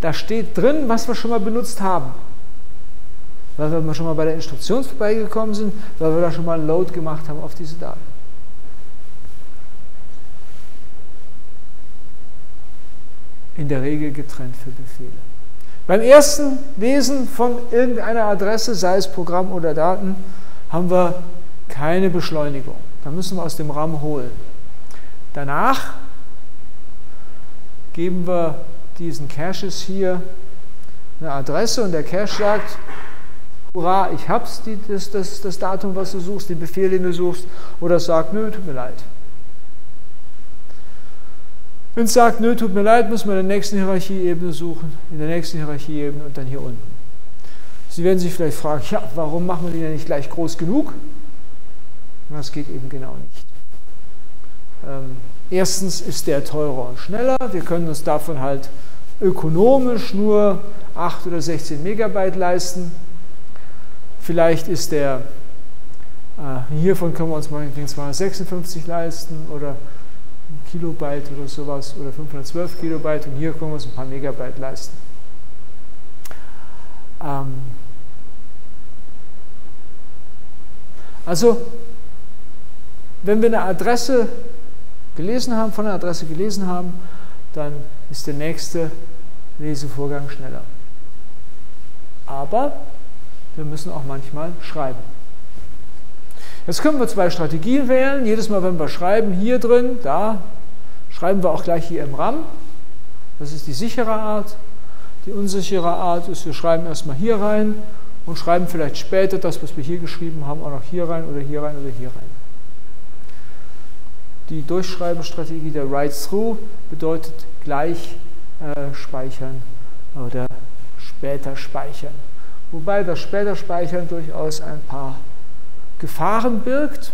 Da steht drin, was wir schon mal benutzt haben weil wir schon mal bei der Instruktion vorbeigekommen sind, weil wir da schon mal einen Load gemacht haben auf diese Daten. In der Regel getrennt für Befehle. Beim ersten Lesen von irgendeiner Adresse, sei es Programm oder Daten, haben wir keine Beschleunigung. Da müssen wir aus dem RAM holen. Danach geben wir diesen Caches hier eine Adresse und der Cache sagt, hurra, ich hab's, die, das, das, das Datum, was du suchst, den Befehl, den du suchst, oder sagt, nö, tut mir leid. Wenn es sagt, nö, tut mir leid, muss man in der nächsten Hierarchieebene suchen, in der nächsten Hierarchieebene und dann hier unten. Sie werden sich vielleicht fragen, ja, warum machen wir den ja nicht gleich groß genug? Das geht eben genau nicht. Ähm, erstens ist der teurer und schneller. Wir können uns davon halt ökonomisch nur 8 oder 16 Megabyte leisten. Vielleicht ist der, äh, hiervon können wir uns mal 256 leisten oder Kilobyte oder sowas oder 512 Kilobyte und hier können wir uns ein paar Megabyte leisten. Ähm also, wenn wir eine Adresse gelesen haben, von einer Adresse gelesen haben, dann ist der nächste Lesevorgang schneller. Aber wir müssen auch manchmal schreiben. Jetzt können wir zwei Strategien wählen. Jedes Mal, wenn wir schreiben, hier drin, da, schreiben wir auch gleich hier im RAM. Das ist die sichere Art. Die unsichere Art ist, wir schreiben erstmal hier rein und schreiben vielleicht später das, was wir hier geschrieben haben, auch noch hier rein oder hier rein oder hier rein. Die Durchschreibestrategie der Write-Through bedeutet gleich äh, speichern oder später speichern wobei das später Speichern durchaus ein paar Gefahren birgt.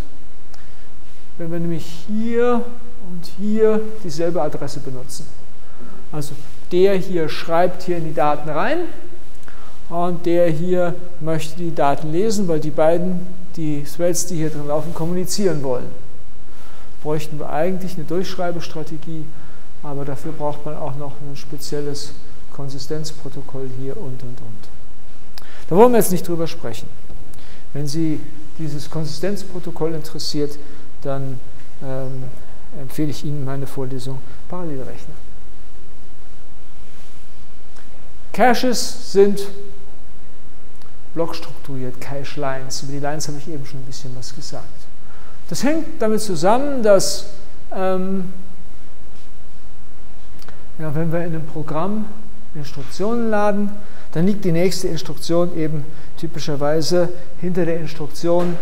Wenn wir nämlich hier und hier dieselbe Adresse benutzen. Also der hier schreibt hier in die Daten rein und der hier möchte die Daten lesen, weil die beiden, die Threads, die hier drin laufen, kommunizieren wollen. Bräuchten wir eigentlich eine Durchschreibestrategie, aber dafür braucht man auch noch ein spezielles Konsistenzprotokoll hier und und und. Da wollen wir jetzt nicht drüber sprechen. Wenn Sie dieses Konsistenzprotokoll interessiert, dann ähm, empfehle ich Ihnen meine Vorlesung Parallelrechner. Caches sind blockstrukturiert, Cache-Lines. Über die Lines habe ich eben schon ein bisschen was gesagt. Das hängt damit zusammen, dass ähm, ja, wenn wir in einem Programm Instruktionen laden, dann liegt die nächste Instruktion eben typischerweise hinter der Instruktion,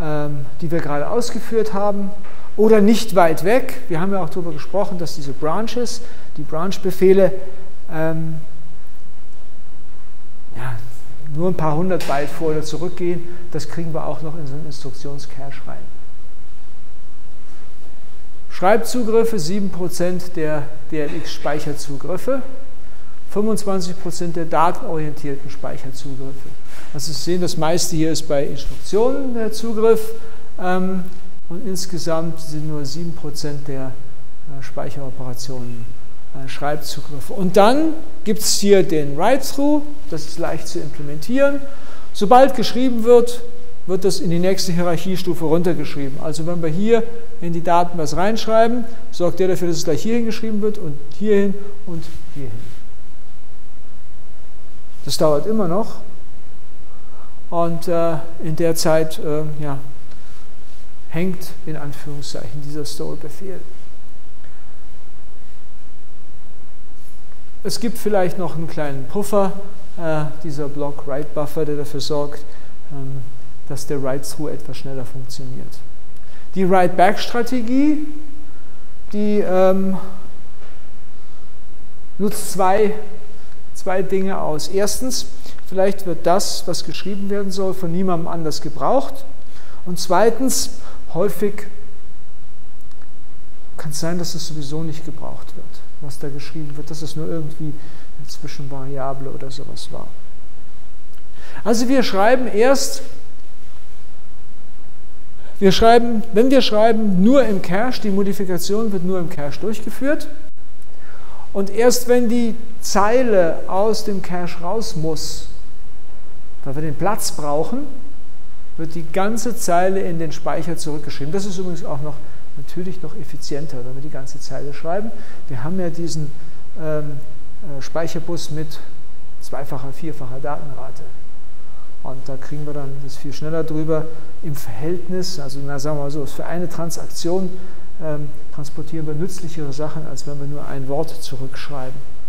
ähm, die wir gerade ausgeführt haben oder nicht weit weg. Wir haben ja auch darüber gesprochen, dass diese Branches, die Branch-Befehle, ähm, ja, nur ein paar hundert Byte vor oder zurückgehen. Das kriegen wir auch noch in so einen Instruktionscache rein. Schreibzugriffe, 7% der DLX-Speicherzugriffe. 25% der datenorientierten Speicherzugriffe. Also Sie sehen, das meiste hier ist bei Instruktionen der Zugriff ähm, und insgesamt sind nur 7% der äh, Speicheroperationen äh, Schreibzugriffe. Und dann gibt es hier den Write-Through, das ist leicht zu implementieren. Sobald geschrieben wird, wird das in die nächste Hierarchiestufe runtergeschrieben. Also wenn wir hier in die Daten was reinschreiben, sorgt der dafür, dass es gleich hierhin geschrieben wird und hierhin und hierhin. Das dauert immer noch. Und äh, in der Zeit äh, ja, hängt in Anführungszeichen dieser Store-Befehl. Es gibt vielleicht noch einen kleinen Puffer, äh, dieser Block Write Buffer, der dafür sorgt, ähm, dass der Write-Through etwas schneller funktioniert. Die Write-Back-Strategie, die ähm, nutzt zwei, zwei Dinge aus. Erstens, vielleicht wird das, was geschrieben werden soll, von niemandem anders gebraucht. Und zweitens, häufig kann es sein, dass es sowieso nicht gebraucht wird was da geschrieben wird, dass es nur irgendwie eine Zwischenvariable oder sowas war. Also wir schreiben erst, wir schreiben, wenn wir schreiben, nur im Cache, die Modifikation wird nur im Cache durchgeführt. Und erst wenn die Zeile aus dem Cache raus muss, weil wir den Platz brauchen, wird die ganze Zeile in den Speicher zurückgeschrieben. Das ist übrigens auch noch natürlich noch effizienter, wenn wir die ganze Zeile schreiben. Wir haben ja diesen ähm, äh, Speicherbus mit zweifacher, vierfacher Datenrate. Und da kriegen wir dann das viel schneller drüber im Verhältnis. Also na, sagen wir mal so, für eine Transaktion ähm, transportieren wir nützlichere Sachen, als wenn wir nur ein Wort zurückschreiben.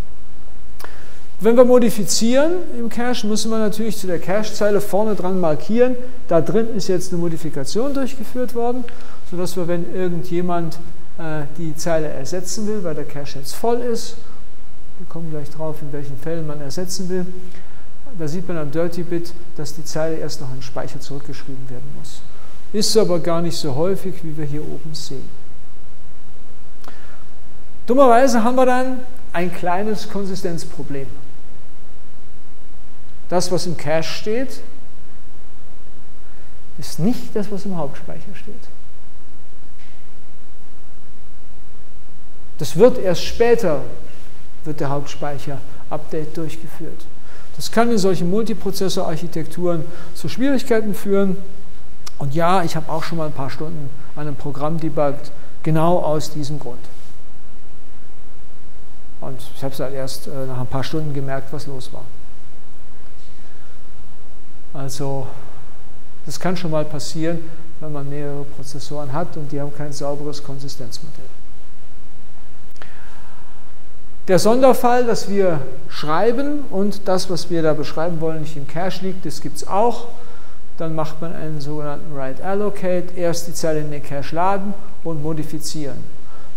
Wenn wir modifizieren im Cache, müssen wir natürlich zu der Cache-Zeile vorne dran markieren, da drin ist jetzt eine Modifikation durchgeführt worden sodass wir, wenn irgendjemand äh, die Zeile ersetzen will, weil der Cache jetzt voll ist, wir kommen gleich drauf, in welchen Fällen man ersetzen will, da sieht man am Dirty Bit, dass die Zeile erst noch in Speicher zurückgeschrieben werden muss. Ist aber gar nicht so häufig, wie wir hier oben sehen. Dummerweise haben wir dann ein kleines Konsistenzproblem. Das, was im Cache steht, ist nicht das, was im Hauptspeicher steht. Das wird erst später, wird der Hauptspeicher-Update durchgeführt. Das kann in solchen Multiprozessor-Architekturen zu Schwierigkeiten führen. Und ja, ich habe auch schon mal ein paar Stunden an einem Programm debuggt, genau aus diesem Grund. Und ich habe es halt erst äh, nach ein paar Stunden gemerkt, was los war. Also, das kann schon mal passieren, wenn man mehrere Prozessoren hat und die haben kein sauberes Konsistenzmodell. Der Sonderfall, dass wir schreiben und das, was wir da beschreiben wollen, nicht im Cache liegt, das gibt es auch. Dann macht man einen sogenannten Write Allocate, erst die Zeile in den Cache laden und modifizieren.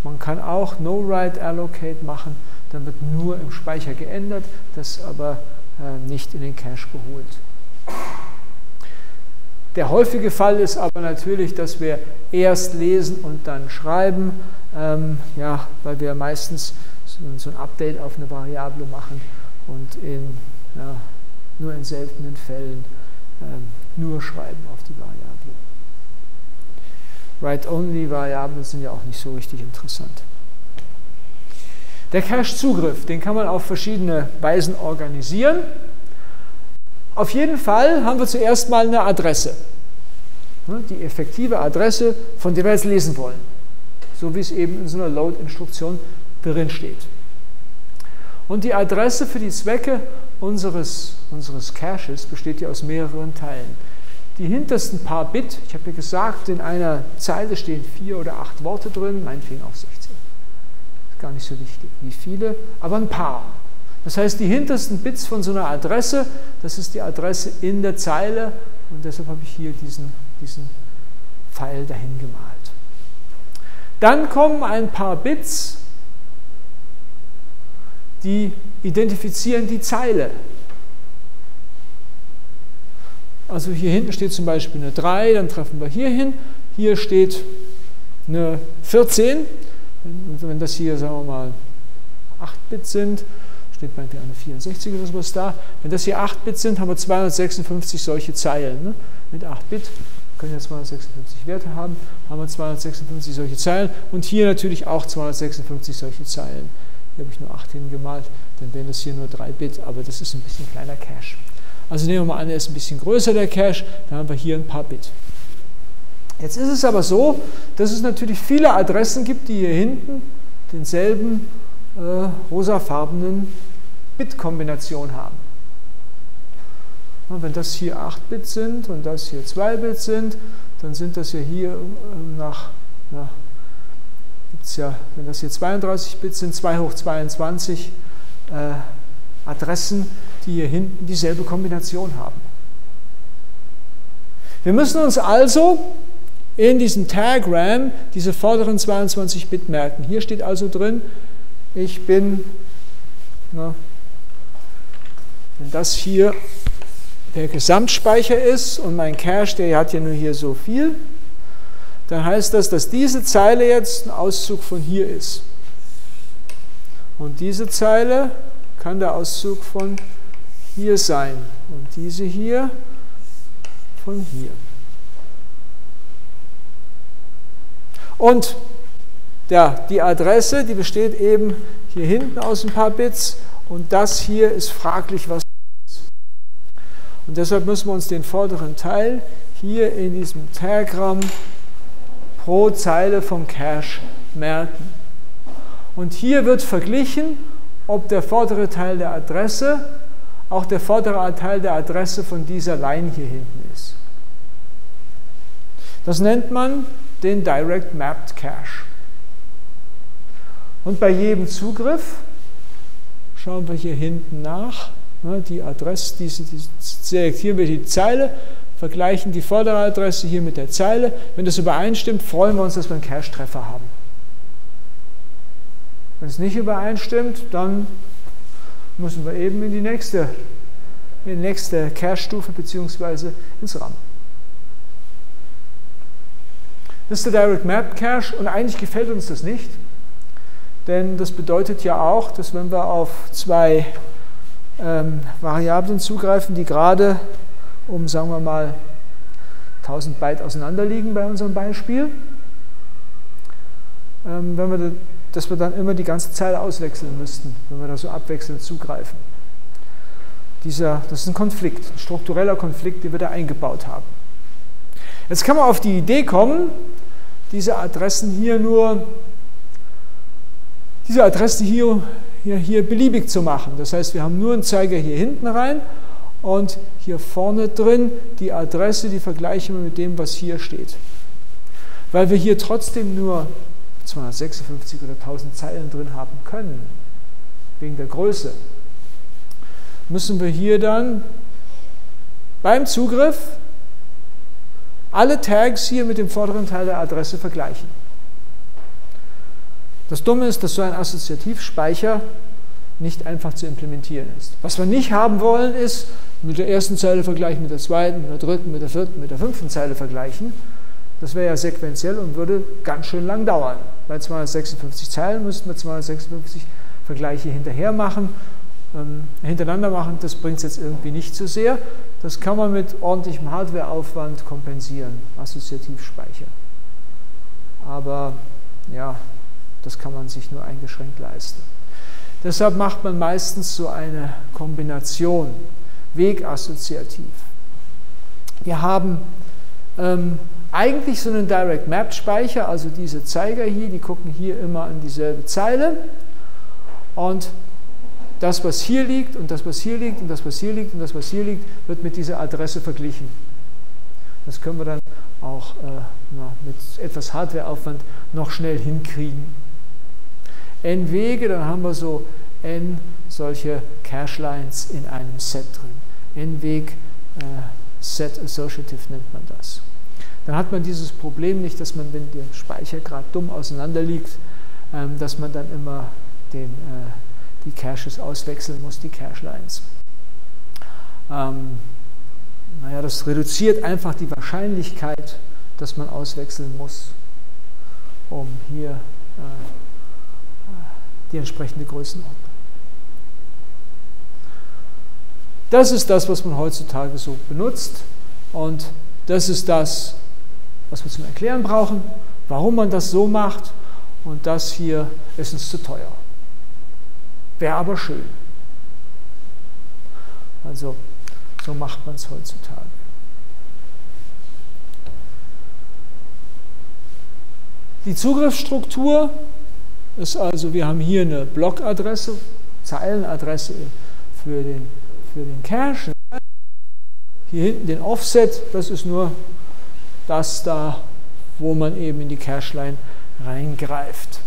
Man kann auch No Write Allocate machen, dann wird nur im Speicher geändert, das aber äh, nicht in den Cache geholt. Der häufige Fall ist aber natürlich, dass wir erst lesen und dann schreiben, ähm, ja, weil wir meistens so ein Update auf eine Variable machen und in, ja, nur in seltenen Fällen ähm, nur schreiben auf die Variable. Write-Only-Variablen sind ja auch nicht so richtig interessant. Der Cache-Zugriff, den kann man auf verschiedene Weisen organisieren. Auf jeden Fall haben wir zuerst mal eine Adresse. Die effektive Adresse, von der wir jetzt lesen wollen. So wie es eben in so einer Load-Instruktion drin steht. Und die Adresse für die Zwecke unseres, unseres Caches besteht ja aus mehreren Teilen. Die hintersten paar Bit, ich habe ja gesagt, in einer Zeile stehen vier oder acht Worte drin, meinetwegen auch 16. Ist gar nicht so wichtig, wie viele, aber ein paar. Das heißt, die hintersten Bits von so einer Adresse, das ist die Adresse in der Zeile und deshalb habe ich hier diesen, diesen Pfeil dahin gemalt. Dann kommen ein paar Bits die identifizieren die Zeile. Also hier hinten steht zum Beispiel eine 3, dann treffen wir hier hin. Hier steht eine 14. Wenn das hier, sagen wir mal, 8 Bit sind, steht meinetwegen eine 64 oder sowas da. Wenn das hier 8 Bit sind, haben wir 256 solche Zeilen. Ne? Mit 8 Bit können ja 256 Werte haben, haben wir 256 solche Zeilen und hier natürlich auch 256 solche Zeilen. Hier habe ich nur 8 hingemalt, dann wären das hier nur 3 Bit, aber das ist ein bisschen kleiner Cache. Also nehmen wir mal an, er ist ein bisschen größer, der Cache, dann haben wir hier ein paar Bit. Jetzt ist es aber so, dass es natürlich viele Adressen gibt, die hier hinten denselben äh, rosafarbenen Bit-Kombination haben. Wenn das hier 8 Bit sind und das hier 2 Bit sind, dann sind das ja hier äh, nach, na, gibt's ja, wenn das hier 32 Bit sind, 2 hoch 22 äh, Adressen, die hier hinten dieselbe Kombination haben. Wir müssen uns also in diesem Tag RAM diese vorderen 22 Bit merken. Hier steht also drin, ich bin, na, wenn das hier der Gesamtspeicher ist und mein Cache, der hat ja nur hier so viel, dann heißt das, dass diese Zeile jetzt ein Auszug von hier ist. Und diese Zeile kann der Auszug von hier sein und diese hier von hier. Und ja, die Adresse, die besteht eben hier hinten aus ein paar Bits und das hier ist fraglich, was ist. Und deshalb müssen wir uns den vorderen Teil hier in diesem Diagramm pro Zeile vom Cache merken. Und hier wird verglichen, ob der vordere Teil der Adresse auch der vordere Teil der Adresse von dieser Line hier hinten ist. Das nennt man den Direct Mapped Cache. Und bei jedem Zugriff schauen wir hier hinten nach, ne, die Adresse, diese, diese, selektieren wir die Zeile, vergleichen die vordere Adresse hier mit der Zeile. Wenn das übereinstimmt, freuen wir uns, dass wir einen Cache-Treffer haben. Wenn es nicht übereinstimmt, dann müssen wir eben in die nächste, in die nächste Cache-Stufe bzw. ins RAM. Das ist der Direct Map Cache und eigentlich gefällt uns das nicht, denn das bedeutet ja auch, dass wenn wir auf zwei ähm, Variablen zugreifen, die gerade um, sagen wir mal, 1000 Byte auseinander liegen bei unserem Beispiel, ähm, wenn wir dass wir dann immer die ganze Zeile auswechseln müssten, wenn wir da so abwechselnd zugreifen. Dieser, das ist ein Konflikt, ein struktureller Konflikt, den wir da eingebaut haben. Jetzt kann man auf die Idee kommen, diese Adressen hier nur, diese Adressen hier, hier, hier beliebig zu machen. Das heißt, wir haben nur einen Zeiger hier hinten rein und hier vorne drin die Adresse, die vergleichen wir mit dem, was hier steht. Weil wir hier trotzdem nur 256 oder 1000 Zeilen drin haben können, wegen der Größe, müssen wir hier dann beim Zugriff alle Tags hier mit dem vorderen Teil der Adresse vergleichen. Das Dumme ist, dass so ein Assoziativspeicher nicht einfach zu implementieren ist. Was wir nicht haben wollen, ist mit der ersten Zeile vergleichen, mit der zweiten, mit der dritten, mit der vierten, mit der fünften Zeile vergleichen. Das wäre ja sequenziell und würde ganz schön lang dauern. Bei 256 Zeilen müssten wir 256 Vergleiche hinterher machen, ähm, hintereinander machen. Das bringt es jetzt irgendwie nicht so sehr. Das kann man mit ordentlichem Hardwareaufwand kompensieren, Assoziativspeicher. Aber ja, das kann man sich nur eingeschränkt leisten. Deshalb macht man meistens so eine Kombination, wegassoziativ. Wir haben ähm, eigentlich so einen Direct Map Speicher, also diese Zeiger hier, die gucken hier immer an dieselbe Zeile und das, was hier liegt und das, was hier liegt und das, was hier liegt und das, was hier liegt, wird mit dieser Adresse verglichen. Das können wir dann auch äh, na, mit etwas Hardwareaufwand noch schnell hinkriegen. N Wege, dann haben wir so N solche Cache-Lines in einem Set drin. N-Weg äh, Set Associative nennt man das dann hat man dieses Problem nicht, dass man, wenn der Speicher gerade dumm auseinander liegt, ähm, dass man dann immer den, äh, die Caches auswechseln muss, die Cache-Lines. Ähm, naja, das reduziert einfach die Wahrscheinlichkeit, dass man auswechseln muss, um hier äh, die entsprechende Größenordnung. Das ist das, was man heutzutage so benutzt und das ist das, was wir zum Erklären brauchen, warum man das so macht und das hier ist uns zu teuer. Wäre aber schön. Also so macht man es heutzutage. Die Zugriffsstruktur ist also, wir haben hier eine Blockadresse, Zeilenadresse für den, für den Cache. Hier hinten den Offset, das ist nur das da, wo man eben in die Cache-Line reingreift.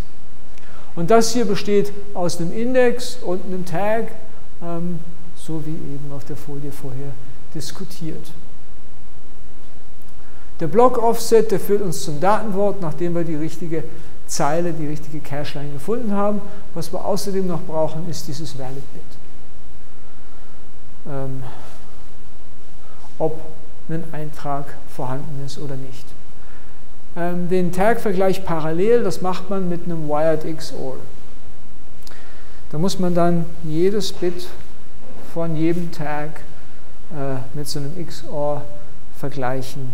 Und das hier besteht aus einem Index und einem Tag, ähm, so wie eben auf der Folie vorher diskutiert. Der Block-Offset, der führt uns zum Datenwort, nachdem wir die richtige Zeile, die richtige Cache-Line gefunden haben. Was wir außerdem noch brauchen, ist dieses Valid-Bit. Ähm, ob ein Eintrag vorhanden ist oder nicht. Ähm, den Tag-Vergleich parallel, das macht man mit einem Wired XOR. Da muss man dann jedes Bit von jedem Tag äh, mit so einem XOR vergleichen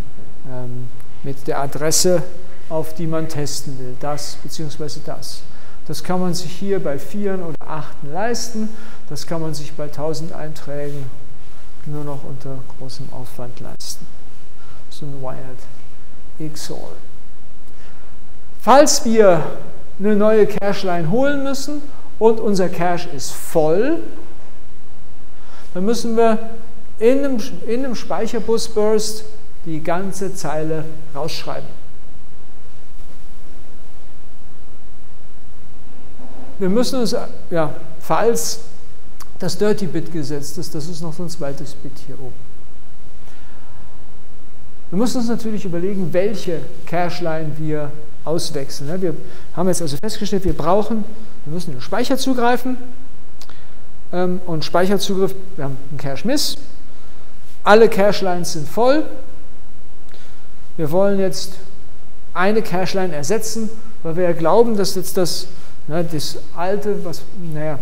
ähm, mit der Adresse, auf die man testen will, das bzw. das. Das kann man sich hier bei Vieren oder Achten leisten, das kann man sich bei 1000 Einträgen nur noch unter großem Aufwand leisten. So ein Wired XOR. Falls wir eine neue Cache-Line holen müssen und unser Cache ist voll, dann müssen wir in einem, in einem Speicherbus-Burst die ganze Zeile rausschreiben. Wir müssen uns, ja, falls das Dirty Bit gesetzt ist, das ist noch so ein zweites Bit hier oben. Wir müssen uns natürlich überlegen, welche Cache-Line wir auswechseln. Wir haben jetzt also festgestellt, wir brauchen, wir müssen den Speicher zugreifen ähm, und Speicherzugriff, wir haben einen Cache-Miss, alle Cache-Lines sind voll, wir wollen jetzt eine Cache-Line ersetzen, weil wir ja glauben, dass jetzt das, ne, das alte, was, naja,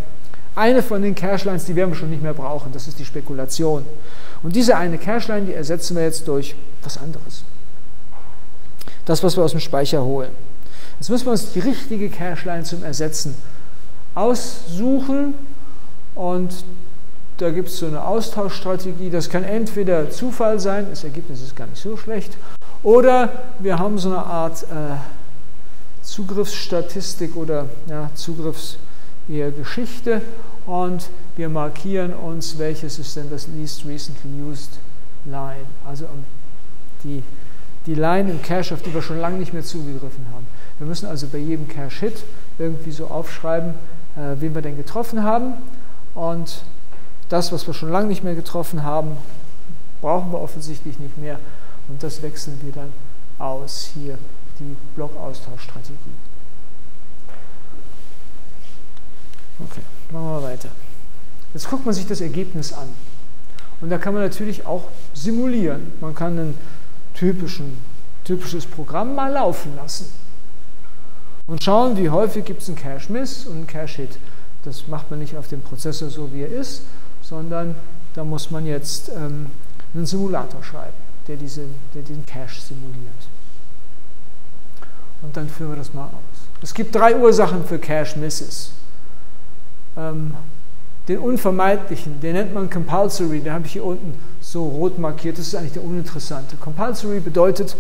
eine von den Cache-Lines, die werden wir schon nicht mehr brauchen, das ist die Spekulation. Und diese eine Cache-Line, die ersetzen wir jetzt durch was anderes. Das, was wir aus dem Speicher holen. Jetzt müssen wir uns die richtige Cache-Line zum Ersetzen aussuchen und da gibt es so eine Austauschstrategie. Das kann entweder Zufall sein, das Ergebnis ist gar nicht so schlecht, oder wir haben so eine Art äh, Zugriffsstatistik oder ja, Zugriffs und wir markieren uns, welches ist denn das least recently used line, also die, die Line im Cache, auf die wir schon lange nicht mehr zugegriffen haben. Wir müssen also bei jedem Cache-Hit irgendwie so aufschreiben, äh, wen wir denn getroffen haben. Und das, was wir schon lange nicht mehr getroffen haben, brauchen wir offensichtlich nicht mehr. Und das wechseln wir dann aus hier, die Blockaustauschstrategie. Okay, machen wir weiter. Jetzt guckt man sich das Ergebnis an. Und da kann man natürlich auch simulieren. Man kann ein typisches Programm mal laufen lassen. Und schauen, wie häufig gibt es einen Cache-Miss und einen Cache-Hit. Das macht man nicht auf dem Prozessor so, wie er ist, sondern da muss man jetzt ähm, einen Simulator schreiben der, diese, der den Cache simuliert. Und dann führen wir das mal aus. Es gibt drei Ursachen für Cache Misses. Ähm, den unvermeidlichen, den nennt man Compulsory, den habe ich hier unten so rot markiert, das ist eigentlich der uninteressante. Compulsory bedeutet,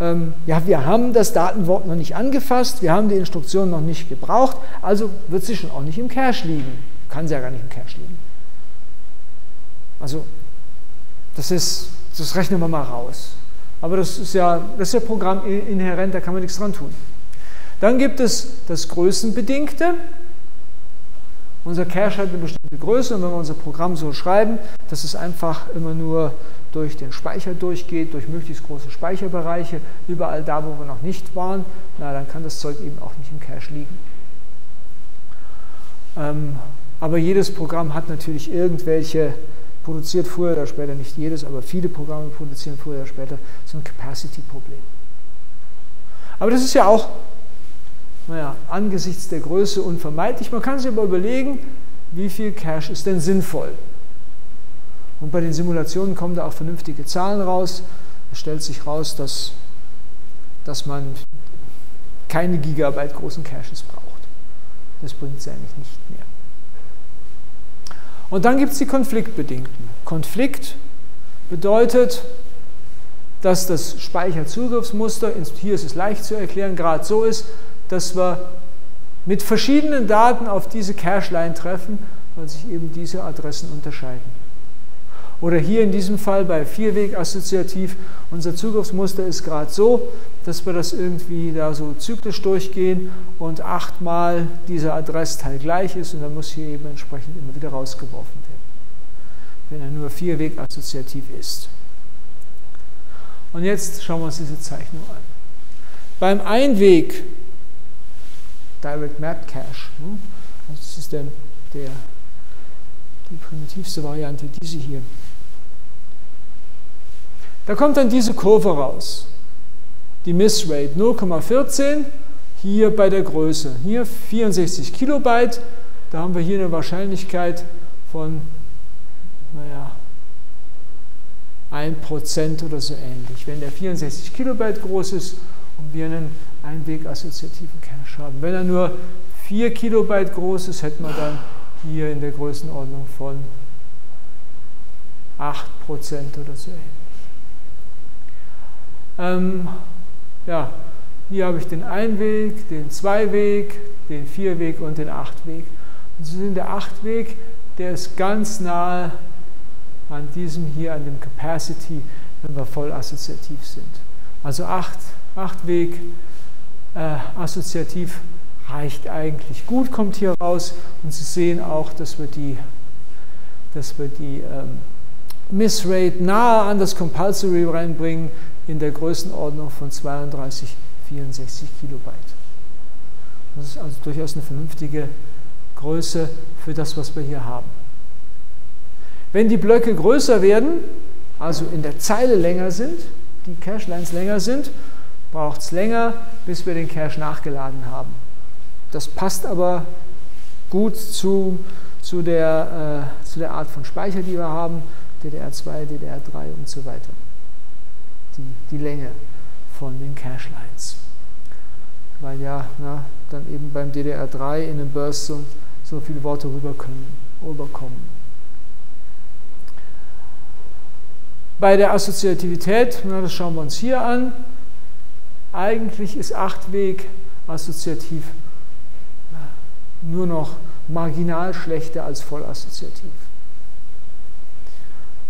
ähm, ja, wir haben das Datenwort noch nicht angefasst, wir haben die Instruktion noch nicht gebraucht, also wird sie schon auch nicht im Cache liegen. Kann sie ja gar nicht im Cache liegen. Also, das ist das rechnen wir mal raus. Aber das ist ja, das ist ja Programm inhärent, da kann man nichts dran tun. Dann gibt es das Größenbedingte. Unser Cache hat eine bestimmte Größe und wenn wir unser Programm so schreiben, dass es einfach immer nur durch den Speicher durchgeht, durch möglichst große Speicherbereiche, überall da, wo wir noch nicht waren, na, dann kann das Zeug eben auch nicht im Cache liegen. Ähm, aber jedes Programm hat natürlich irgendwelche produziert früher oder später, nicht jedes, aber viele Programme produzieren früher oder später so ein Capacity-Problem. Aber das ist ja auch, naja, angesichts der Größe unvermeidlich. Man kann sich aber überlegen, wie viel Cache ist denn sinnvoll? Und bei den Simulationen kommen da auch vernünftige Zahlen raus. Es stellt sich raus, dass, dass man keine Gigabyte großen Caches braucht. Das bringt es eigentlich nicht mehr. Und dann gibt es die konfliktbedingten. Konflikt bedeutet, dass das Speicherzugriffsmuster, hier ist es leicht zu erklären, gerade so ist, dass wir mit verschiedenen Daten auf diese Cache-Line treffen, weil sich eben diese Adressen unterscheiden. Oder hier in diesem Fall bei Vierweg-Assoziativ, unser Zugriffsmuster ist gerade so, dass wir das irgendwie da so zyklisch durchgehen und achtmal dieser Adressteil gleich ist und dann muss hier eben entsprechend immer wieder rausgeworfen werden, wenn er nur Vierweg-assoziativ ist. Und jetzt schauen wir uns diese Zeichnung an. Beim Einweg Direct Map Cache, hm, das ist der, der, die primitivste Variante, diese hier. Da kommt dann diese Kurve raus. Die Missrate 0,14 hier bei der Größe. Hier 64 Kilobyte, da haben wir hier eine Wahrscheinlichkeit von, naja, 1% oder so ähnlich. Wenn der 64 Kilobyte groß ist und wir einen einwegassoziativen Cache haben. Wenn er nur 4 Kilobyte groß ist, hätten wir dann hier in der Größenordnung von 8% oder so ähnlich. Ähm, ja, hier habe ich den Einweg, den Zweiweg, den Vierweg und den Achtweg. Und so sind der Achtweg, der ist ganz nahe an diesem hier, an dem Capacity, wenn wir voll assoziativ sind. Also acht, Achtweg äh, assoziativ reicht eigentlich gut, kommt hier raus. Und Sie sehen auch, dass wir die, dass wir die ähm, Missrate nahe an das Compulsory reinbringen in der Größenordnung von 32, 64 Kilobyte. Das ist also durchaus eine vernünftige Größe für das, was wir hier haben. Wenn die Blöcke größer werden, also in der Zeile länger sind, die Cache-Lines länger sind, braucht es länger, bis wir den Cache nachgeladen haben. Das passt aber gut zu, zu, der, äh, zu der Art von Speicher, die wir haben, DDR2, DDR3 und so weiter die, die Länge von den Cache-Lines. Weil ja na, dann eben beim DDR3 in den Burst so, viele Worte rüber können, rüberkommen. Bei der Assoziativität, na, das schauen wir uns hier an, eigentlich ist Achtweg assoziativ nur noch marginal schlechter als vollassoziativ.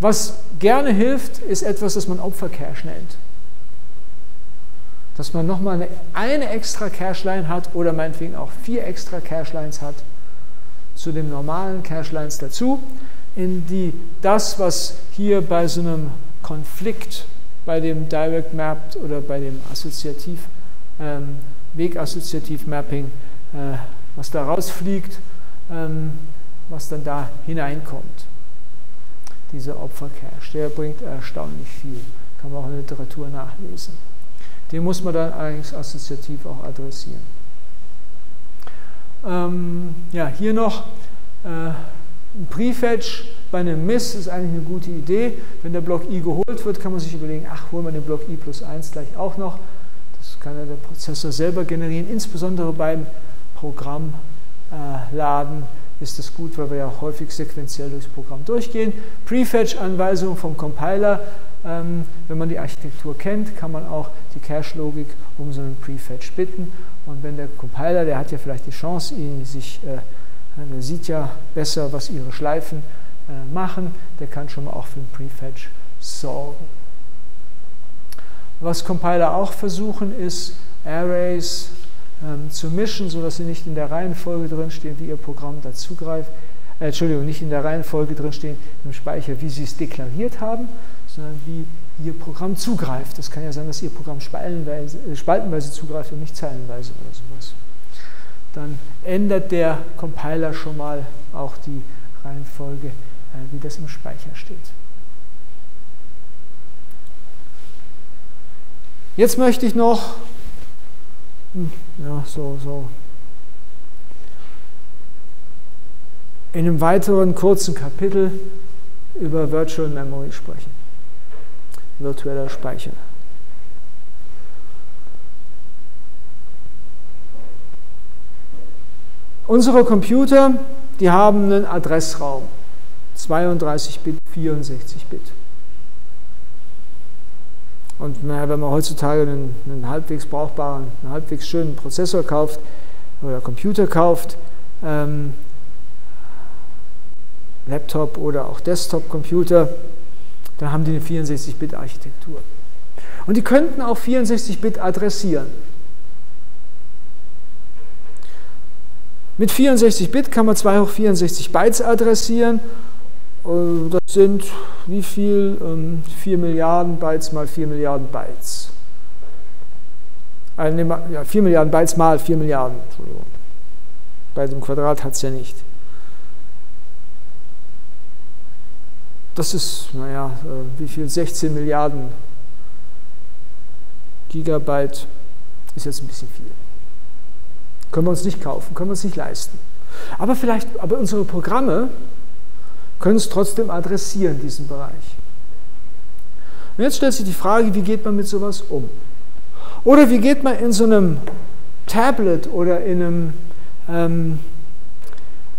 Was gerne hilft, ist etwas, das man Opfercache nennt. Dass man nochmal eine, eine extra Cache-Line hat oder meinetwegen auch vier extra Cache-Lines hat zu den normalen Cache-Lines dazu, in die das, was hier bei so einem Konflikt, bei dem Direct Mapped oder bei dem Assoziativ, ähm, Wegassoziativ Mapping, äh, was da rausfliegt, ähm, was dann da hineinkommt dieser Opfercache. Der bringt erstaunlich viel. Kann man auch in der Literatur nachlesen. Den muss man dann eigentlich assoziativ auch adressieren. Ähm, ja, hier noch äh, ein Prefetch bei einem Miss ist eigentlich eine gute Idee. Wenn der Block i geholt wird, kann man sich überlegen, ach, holen wir den Block i plus 1 gleich auch noch. Das kann ja der Prozessor selber generieren, insbesondere beim Programmladen. Äh, ist das gut, weil wir ja häufig sequenziell durchs Programm durchgehen. Prefetch-Anweisung vom Compiler. Ähm, wenn man die Architektur kennt, kann man auch die Cache-Logik um so einen Prefetch bitten. Und wenn der Compiler, der hat ja vielleicht die Chance, ihn sich, äh, der sieht ja besser, was ihre Schleifen äh, machen, der kann schon mal auch für den Prefetch sorgen. Was Compiler auch versuchen, ist Arrays ähm, zu mischen, sodass sie nicht in der Reihenfolge drinstehen, wie ihr Programm dazugreift. Äh, Entschuldigung, nicht in der Reihenfolge drinstehen im Speicher, wie sie es deklariert haben, sondern wie ihr Programm zugreift. Das kann ja sein, dass ihr Programm spaltenweise, äh, spaltenweise zugreift und nicht zeilenweise oder sowas. Dann ändert der Compiler schon mal auch die Reihenfolge, äh, wie das im Speicher steht. Jetzt möchte ich noch ja, so, so. In einem weiteren kurzen Kapitel über Virtual Memory sprechen. Virtueller Speicher. Unsere Computer, die haben einen Adressraum. 32 Bit, 64 Bit. Und naja, wenn man heutzutage einen, einen, halbwegs brauchbaren, einen halbwegs schönen Prozessor kauft oder Computer kauft, ähm, Laptop oder auch Desktop-Computer, dann haben die eine 64-Bit-Architektur. Und die könnten auch 64-Bit adressieren. Mit 64 Bit kann man 2 hoch 64 Bytes adressieren. Äh, das sind wie viel? 4 ähm, Milliarden Bytes mal 4 Milliarden Bytes. Also, ja, 4 Milliarden Bytes mal 4 Milliarden. Bei dem Quadrat hat es ja nicht. Das ist, naja, äh, wie viel? 16 Milliarden Gigabyte ist jetzt ein bisschen viel. Können wir uns nicht kaufen, können wir uns nicht leisten. Aber vielleicht, aber unsere Programme können es trotzdem adressieren, diesen Bereich. Und jetzt stellt sich die Frage, wie geht man mit sowas um? Oder wie geht man in so einem Tablet oder in einem, ähm,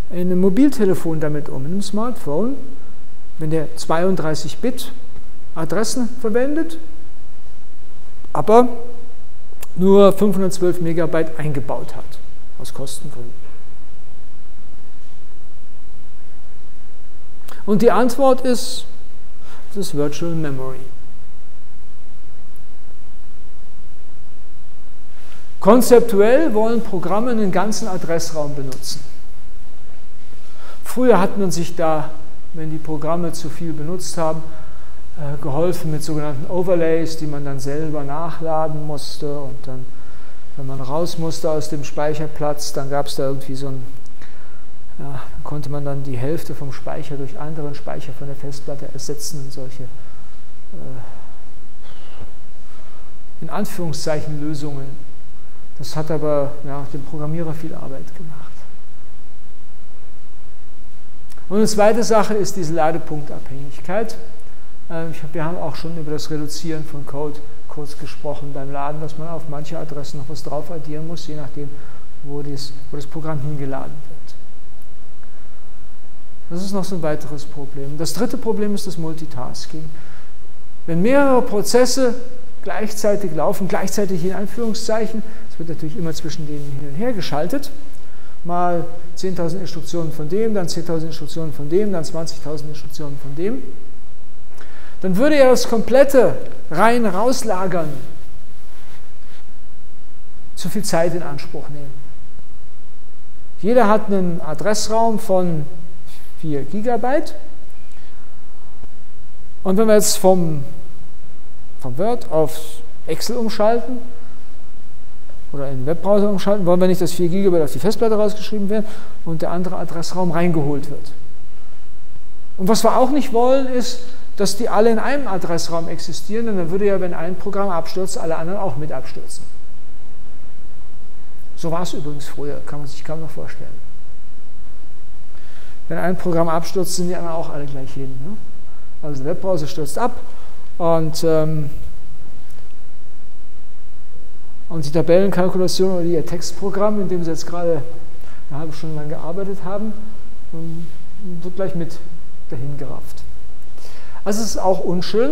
in einem Mobiltelefon damit um, in einem Smartphone, wenn der 32-Bit Adressen verwendet, aber nur 512 Megabyte eingebaut hat aus Kostengründen? Und die Antwort ist, das ist Virtual Memory. Konzeptuell wollen Programme einen ganzen Adressraum benutzen. Früher hat man sich da, wenn die Programme zu viel benutzt haben, äh, geholfen mit sogenannten Overlays, die man dann selber nachladen musste und dann wenn man raus musste aus dem Speicherplatz, dann gab es da irgendwie so ein, ja, konnte man dann die Hälfte vom Speicher durch anderen Speicher von der Festplatte ersetzen und solche äh, in Anführungszeichen Lösungen. Das hat aber ja, dem Programmierer viel Arbeit gemacht. Und eine zweite Sache ist diese Ladepunktabhängigkeit. Äh, wir haben auch schon über das Reduzieren von Code kurz gesprochen beim Laden, dass man auf manche Adressen noch was drauf addieren muss, je nachdem, wo, dies, wo das Programm hingeladen wird. Das ist noch so ein weiteres Problem. Das dritte Problem ist das Multitasking. Wenn mehrere Prozesse gleichzeitig laufen, gleichzeitig in Anführungszeichen, es wird natürlich immer zwischen denen hin und her geschaltet, mal 10.000 Instruktionen von dem, dann 10.000 Instruktionen von dem, dann 20.000 Instruktionen von dem, dann würde er das komplette rein rauslagern zu viel Zeit in Anspruch nehmen. Jeder hat einen Adressraum von 4 Gigabyte. Und wenn wir jetzt vom, vom Word auf Excel umschalten oder in den Webbrowser umschalten, wollen wir nicht, dass 4 Gigabyte auf die Festplatte rausgeschrieben werden und der andere Adressraum reingeholt wird. Und was wir auch nicht wollen, ist, dass die alle in einem Adressraum existieren, denn dann würde ja, wenn ein Programm abstürzt, alle anderen auch mit abstürzen. So war es übrigens früher, kann man sich kaum noch vorstellen. Wenn ein Programm abstürzt, sind die anderen auch alle gleich hin. Ne? Also der Webbrowser stürzt ab und, ähm, und die Tabellenkalkulation oder ihr Textprogramm, in dem Sie jetzt gerade eine halbe Stunde lang gearbeitet haben, ähm, wird gleich mit dahin gerafft. Also es ist auch unschön.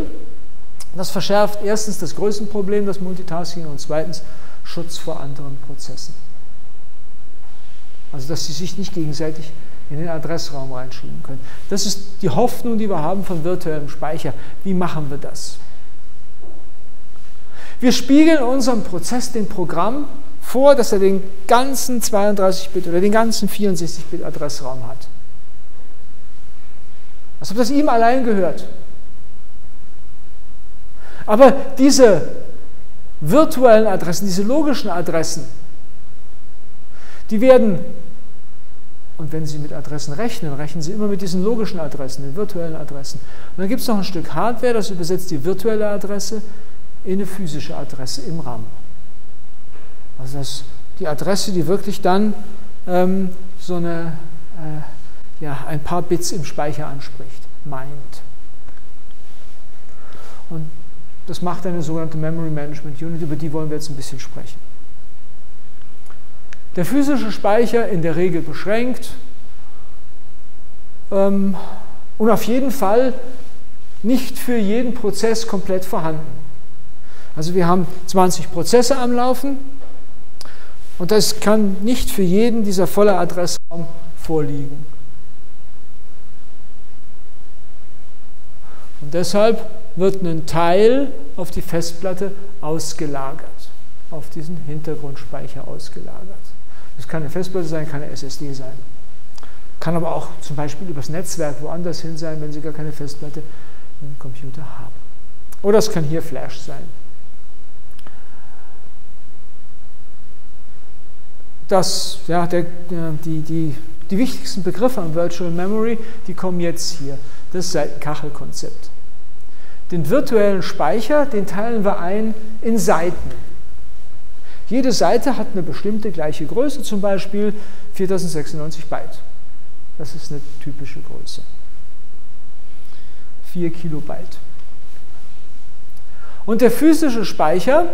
Das verschärft erstens das Größenproblem, das Multitasking, und zweitens Schutz vor anderen Prozessen. Also dass sie sich nicht gegenseitig in den Adressraum reinschieben können. Das ist die Hoffnung, die wir haben von virtuellem Speicher. Wie machen wir das? Wir spiegeln unserem Prozess, dem Programm, vor, dass er den ganzen 32-Bit oder den ganzen 64-Bit Adressraum hat. Als ob das ihm allein gehört. Aber diese virtuellen Adressen, diese logischen Adressen, die werden, und wenn Sie mit Adressen rechnen, rechnen Sie immer mit diesen logischen Adressen, den virtuellen Adressen. Und dann gibt es noch ein Stück Hardware, das übersetzt die virtuelle Adresse in eine physische Adresse im RAM. Also das, die Adresse, die wirklich dann ähm, so eine, äh, ja, ein paar Bits im Speicher anspricht. meint. Und das macht eine sogenannte Memory Management Unit, über die wollen wir jetzt ein bisschen sprechen. Der physische Speicher in der Regel beschränkt ähm, und auf jeden Fall nicht für jeden Prozess komplett vorhanden. Also wir haben 20 Prozesse am Laufen und das kann nicht für jeden dieser volle Adressraum vorliegen. Und deshalb wird ein Teil auf die Festplatte ausgelagert, auf diesen Hintergrundspeicher ausgelagert. Das kann eine Festplatte sein, kann eine SSD sein. Kann aber auch zum Beispiel übers Netzwerk woanders hin sein, wenn Sie gar keine Festplatte im Computer haben. Oder es kann hier Flash sein. Das, ja, der, die, die, die wichtigsten Begriffe an Virtual Memory, die kommen jetzt hier. Das ist ein Kachelkonzept. Den virtuellen Speicher, den teilen wir ein in Seiten. Jede Seite hat eine bestimmte gleiche Größe, zum Beispiel 4096 Byte. Das ist eine typische Größe. 4 Kilobyte. Und der physische Speicher,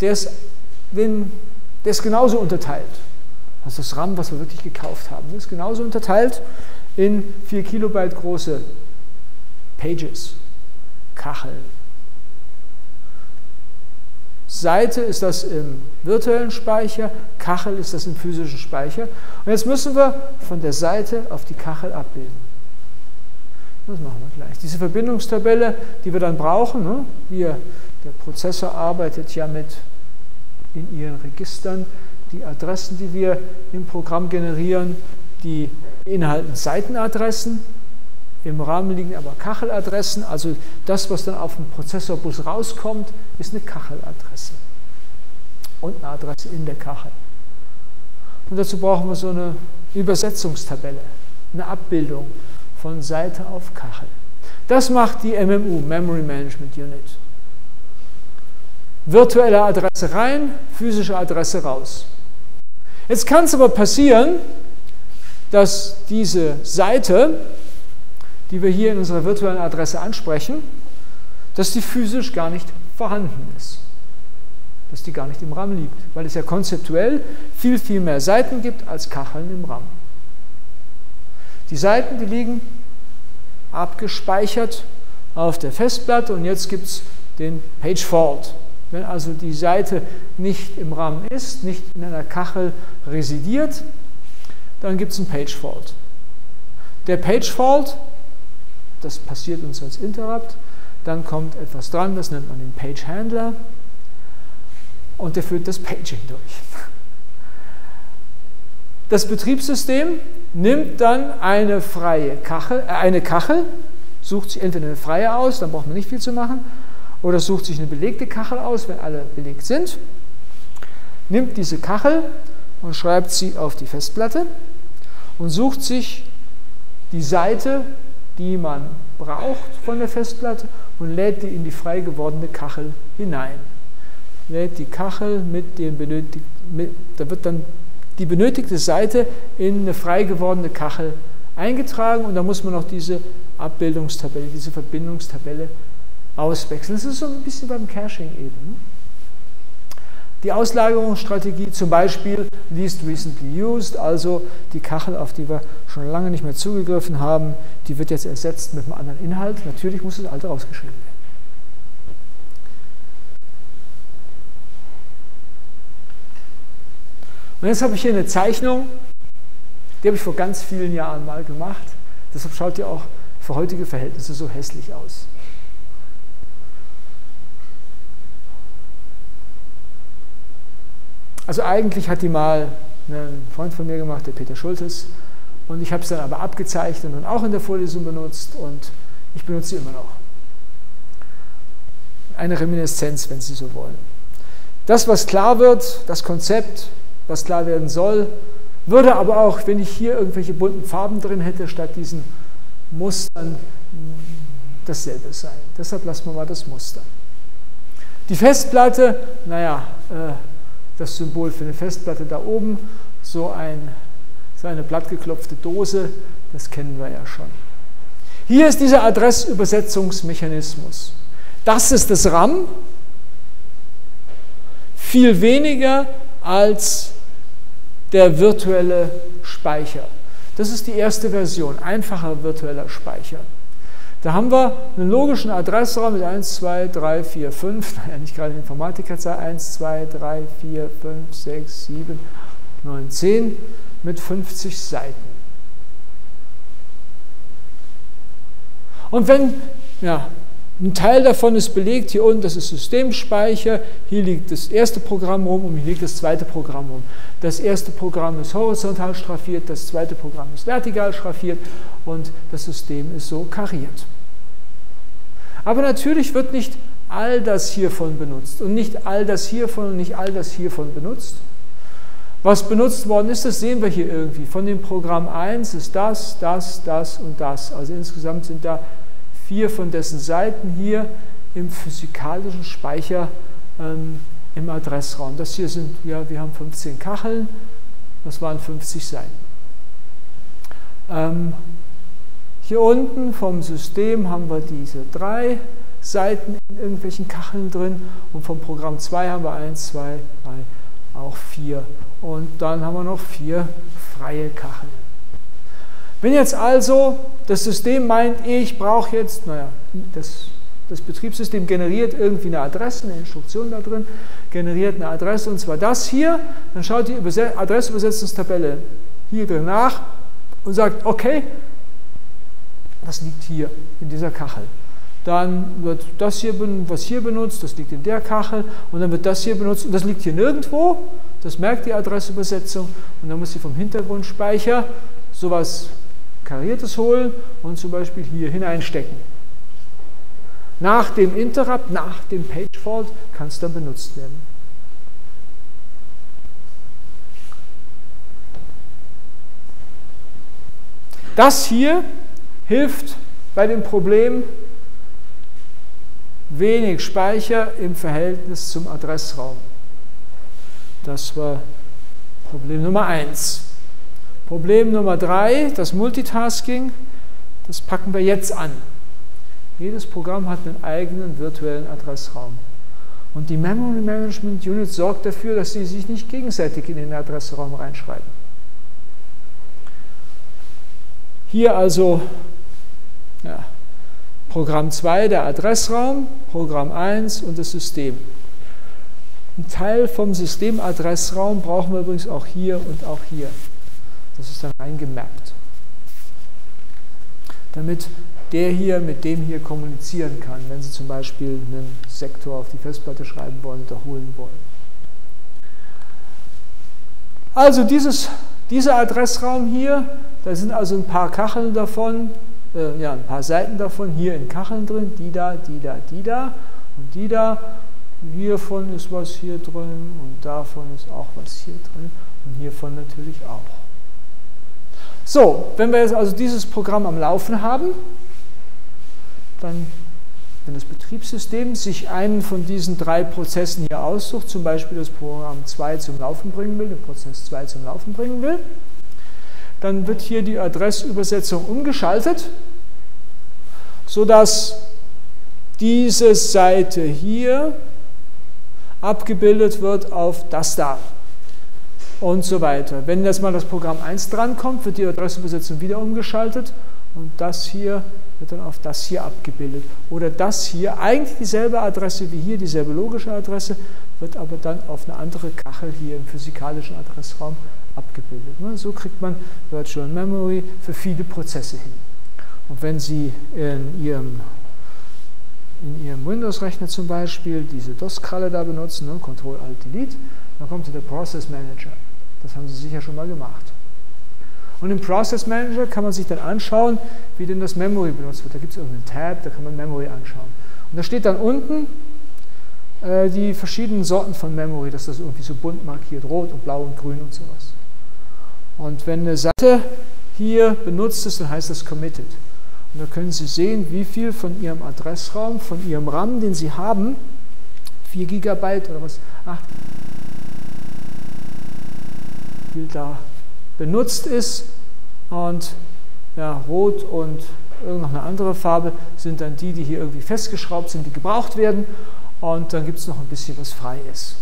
der ist, wenn, der ist genauso unterteilt. Also das RAM, was wir wirklich gekauft haben, ist genauso unterteilt in 4 Kilobyte große Pages, Kacheln, Seite ist das im virtuellen Speicher, Kachel ist das im physischen Speicher. Und jetzt müssen wir von der Seite auf die Kachel abbilden. Das machen wir gleich. Diese Verbindungstabelle, die wir dann brauchen, ne? hier, der Prozessor arbeitet ja mit in ihren Registern die Adressen, die wir im Programm generieren, die beinhalten Seitenadressen, im Rahmen liegen aber Kacheladressen, also das, was dann auf dem Prozessorbus rauskommt, ist eine Kacheladresse und eine Adresse in der Kachel. Und dazu brauchen wir so eine Übersetzungstabelle, eine Abbildung von Seite auf Kachel. Das macht die MMU, Memory Management Unit. Virtuelle Adresse rein, physische Adresse raus. Jetzt kann es aber passieren, dass diese Seite die wir hier in unserer virtuellen Adresse ansprechen, dass die physisch gar nicht vorhanden ist. Dass die gar nicht im RAM liegt, weil es ja konzeptuell viel, viel mehr Seiten gibt als Kacheln im RAM. Die Seiten, die liegen abgespeichert auf der Festplatte und jetzt gibt es den Page Fault. Wenn also die Seite nicht im RAM ist, nicht in einer Kachel residiert, dann gibt es einen Page Fault. Der Page Fault das passiert uns als Interrupt. Dann kommt etwas dran, das nennt man den Page Handler und der führt das Paging durch. Das Betriebssystem nimmt dann eine freie Kachel, äh, eine Kachel, sucht sich entweder eine freie aus, dann braucht man nicht viel zu machen, oder sucht sich eine belegte Kachel aus, wenn alle belegt sind, nimmt diese Kachel und schreibt sie auf die Festplatte und sucht sich die Seite die man braucht von der Festplatte und lädt die in die frei gewordene Kachel hinein. Lädt die Kachel mit dem benötigten, da wird dann die benötigte Seite in eine frei gewordene Kachel eingetragen und da muss man noch diese Abbildungstabelle, diese Verbindungstabelle auswechseln. Das ist so ein bisschen beim Caching eben. Die Auslagerungsstrategie zum Beispiel least recently used, also die Kachel, auf die wir schon lange nicht mehr zugegriffen haben, die wird jetzt ersetzt mit einem anderen Inhalt. Natürlich muss das alte rausgeschrieben werden. Und jetzt habe ich hier eine Zeichnung, die habe ich vor ganz vielen Jahren mal gemacht. Deshalb schaut die auch für heutige Verhältnisse so hässlich aus. Also eigentlich hat die mal ein Freund von mir gemacht, der Peter Schultes. Und ich habe es dann aber abgezeichnet und auch in der Vorlesung benutzt und ich benutze sie immer noch. Eine Reminiszenz, wenn Sie so wollen. Das, was klar wird, das Konzept, was klar werden soll, würde aber auch, wenn ich hier irgendwelche bunten Farben drin hätte, statt diesen Mustern dasselbe sein. Deshalb lassen wir mal das Muster. Die Festplatte, naja, äh, das Symbol für eine Festplatte da oben, so, ein, so eine plattgeklopfte Dose, das kennen wir ja schon. Hier ist dieser Adressübersetzungsmechanismus. Das ist das RAM, viel weniger als der virtuelle Speicher. Das ist die erste Version, einfacher virtueller Speicher. Da haben wir einen logischen Adressraum mit 1, 2, 3, 4, 5, naja, nicht gerade Informatikerzahl, 1, 2, 3, 4, 5, 6, 7, 9, 10 mit 50 Seiten. Und wenn ja, ein Teil davon ist belegt, hier unten, das ist Systemspeicher, hier liegt das erste Programm rum und hier liegt das zweite Programm rum. Das erste Programm ist horizontal schraffiert, das zweite Programm ist vertikal schraffiert und das System ist so kariert. Aber natürlich wird nicht all das hiervon benutzt und nicht all das hiervon und nicht all das hiervon benutzt. Was benutzt worden ist, das sehen wir hier irgendwie. Von dem Programm 1 ist das, das, das und das. Also insgesamt sind da vier von dessen Seiten hier im physikalischen Speicher ähm, im Adressraum. Das hier sind, ja, wir haben 15 Kacheln, das waren 50 Seiten. Ähm, hier unten vom System haben wir diese drei Seiten in irgendwelchen Kacheln drin und vom Programm 2 haben wir 1, 2, 3, auch 4. Und dann haben wir noch vier freie Kacheln. Wenn jetzt also das System meint, ich brauche jetzt, naja, das, das Betriebssystem generiert irgendwie eine Adresse, eine Instruktion da drin, generiert eine Adresse und zwar das hier, dann schaut die Adressübersetzungstabelle hier drin nach und sagt, okay, das liegt hier in dieser Kachel. Dann wird das hier, was hier benutzt, das liegt in der Kachel und dann wird das hier benutzt und das liegt hier nirgendwo. Das merkt die Adressübersetzung und dann muss sie vom Hintergrundspeicher sowas Kariertes holen und zum Beispiel hier hineinstecken. Nach dem Interrupt, nach dem Page Fault kann es dann benutzt werden. Das hier hilft bei dem Problem wenig Speicher im Verhältnis zum Adressraum. Das war Problem Nummer 1. Problem Nummer drei, das Multitasking, das packen wir jetzt an. Jedes Programm hat einen eigenen virtuellen Adressraum. Und die Memory Management Unit sorgt dafür, dass sie sich nicht gegenseitig in den Adressraum reinschreiben. Hier also ja, Programm 2, der Adressraum, Programm 1 und das System. Ein Teil vom Systemadressraum brauchen wir übrigens auch hier und auch hier. Das ist dann eingemappt. Damit der hier mit dem hier kommunizieren kann, wenn Sie zum Beispiel einen Sektor auf die Festplatte schreiben wollen oder holen wollen. Also dieses, dieser Adressraum hier, da sind also ein paar Kacheln davon, äh, ja, ein paar Seiten davon hier in Kacheln drin, die da, die da, die da und die da. Hiervon ist was hier drin und davon ist auch was hier drin und hiervon natürlich auch. So, wenn wir jetzt also dieses Programm am Laufen haben, dann, wenn das Betriebssystem sich einen von diesen drei Prozessen hier aussucht, zum Beispiel das Programm 2 zum Laufen bringen will, den Prozess 2 zum Laufen bringen will, dann wird hier die Adressübersetzung umgeschaltet, sodass diese Seite hier abgebildet wird auf das da und so weiter. Wenn jetzt mal das Programm 1 drankommt, wird die Adressübersetzung wieder umgeschaltet und das hier wird dann auf das hier abgebildet. Oder das hier, eigentlich dieselbe Adresse wie hier, dieselbe logische Adresse, wird aber dann auf eine andere Kachel hier im physikalischen Adressraum abgebildet. Ne, so kriegt man Virtual Memory für viele Prozesse hin. Und wenn Sie in Ihrem, in Ihrem Windows-Rechner zum Beispiel diese DOS-Kralle da benutzen, ne, Ctrl-Alt-Delete, dann kommt der Process Manager. Das haben Sie sicher schon mal gemacht. Und im Process Manager kann man sich dann anschauen, wie denn das Memory benutzt wird. Da gibt es irgendeinen Tab, da kann man Memory anschauen. Und da steht dann unten äh, die verschiedenen Sorten von Memory, dass das irgendwie so bunt markiert, rot und blau und grün und sowas. Und wenn eine Seite hier benutzt ist, dann heißt das committed. Und da können Sie sehen, wie viel von Ihrem Adressraum, von Ihrem RAM, den Sie haben, 4 GB oder was, 8 viel da benutzt ist. Und ja, rot und noch eine andere Farbe sind dann die, die hier irgendwie festgeschraubt sind, die gebraucht werden. Und dann gibt es noch ein bisschen, was frei ist.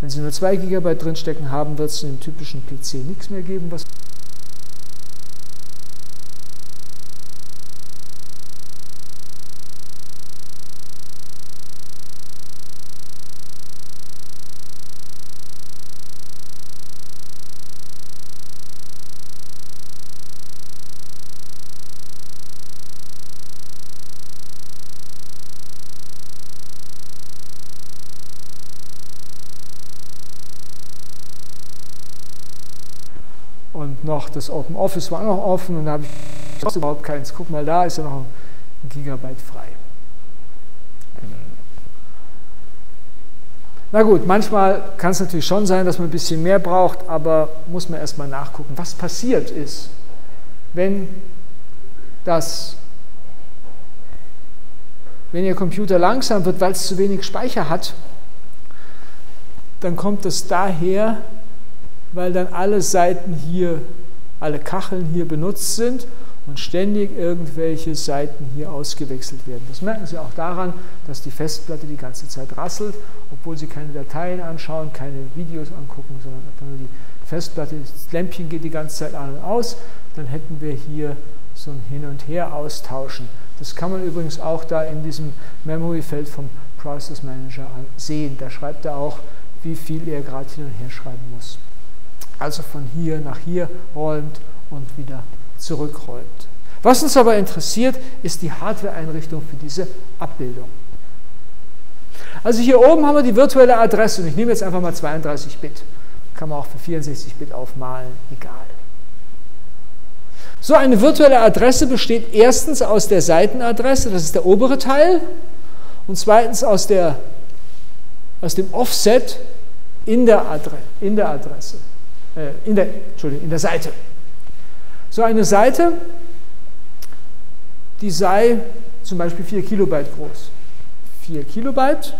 Wenn Sie nur 2 GB drinstecken haben, wird es in dem typischen PC nichts mehr geben, was und noch das Open Office war noch offen und da habe ich überhaupt keins. Guck mal, da ist ja noch ein Gigabyte frei. Na gut, manchmal kann es natürlich schon sein, dass man ein bisschen mehr braucht, aber muss man erstmal nachgucken, was passiert ist, wenn das, wenn Ihr Computer langsam wird, weil es zu wenig Speicher hat, dann kommt es daher, weil dann alle Seiten hier, alle Kacheln hier benutzt sind und ständig irgendwelche Seiten hier ausgewechselt werden. Das merken Sie auch daran, dass die Festplatte die ganze Zeit rasselt, obwohl Sie keine Dateien anschauen, keine Videos angucken, sondern einfach nur die Festplatte, das Lämpchen geht die ganze Zeit an und aus. Dann hätten wir hier so ein Hin- und Her-Austauschen. Das kann man übrigens auch da in diesem Memory-Feld vom Process Manager sehen. Da schreibt er auch, wie viel er gerade hin und her schreiben muss also von hier nach hier räumt und wieder zurückräumt. Was uns aber interessiert, ist die Hardware-Einrichtung für diese Abbildung. Also hier oben haben wir die virtuelle Adresse und ich nehme jetzt einfach mal 32 Bit. Kann man auch für 64 Bit aufmalen, egal. So eine virtuelle Adresse besteht erstens aus der Seitenadresse, das ist der obere Teil, und zweitens aus, der, aus dem Offset in der, Adre in der Adresse äh, in, der, Entschuldigung, in der Seite. So eine Seite, die sei zum Beispiel 4 Kilobyte groß. 4 Kilobyte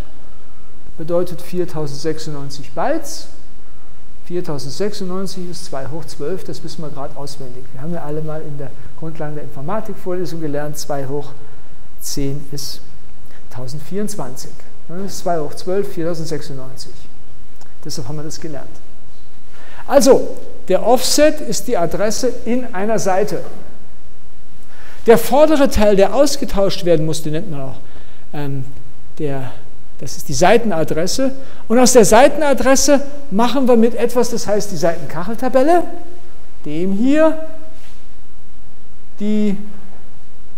bedeutet 4096 Bytes. 4096 ist 2 hoch 12, das wissen wir gerade auswendig. Wir haben ja alle mal in der Grundlagen der Informatikvorlesung gelernt, 2 hoch 10 ist 1024. Das ist 2 hoch 12, 4096. Deshalb haben wir das gelernt. Also, der Offset ist die Adresse in einer Seite. Der vordere Teil, der ausgetauscht werden muss, den nennt man auch ähm, der, das ist die Seitenadresse. Und aus der Seitenadresse machen wir mit etwas, das heißt die Seitenkacheltabelle, dem hier die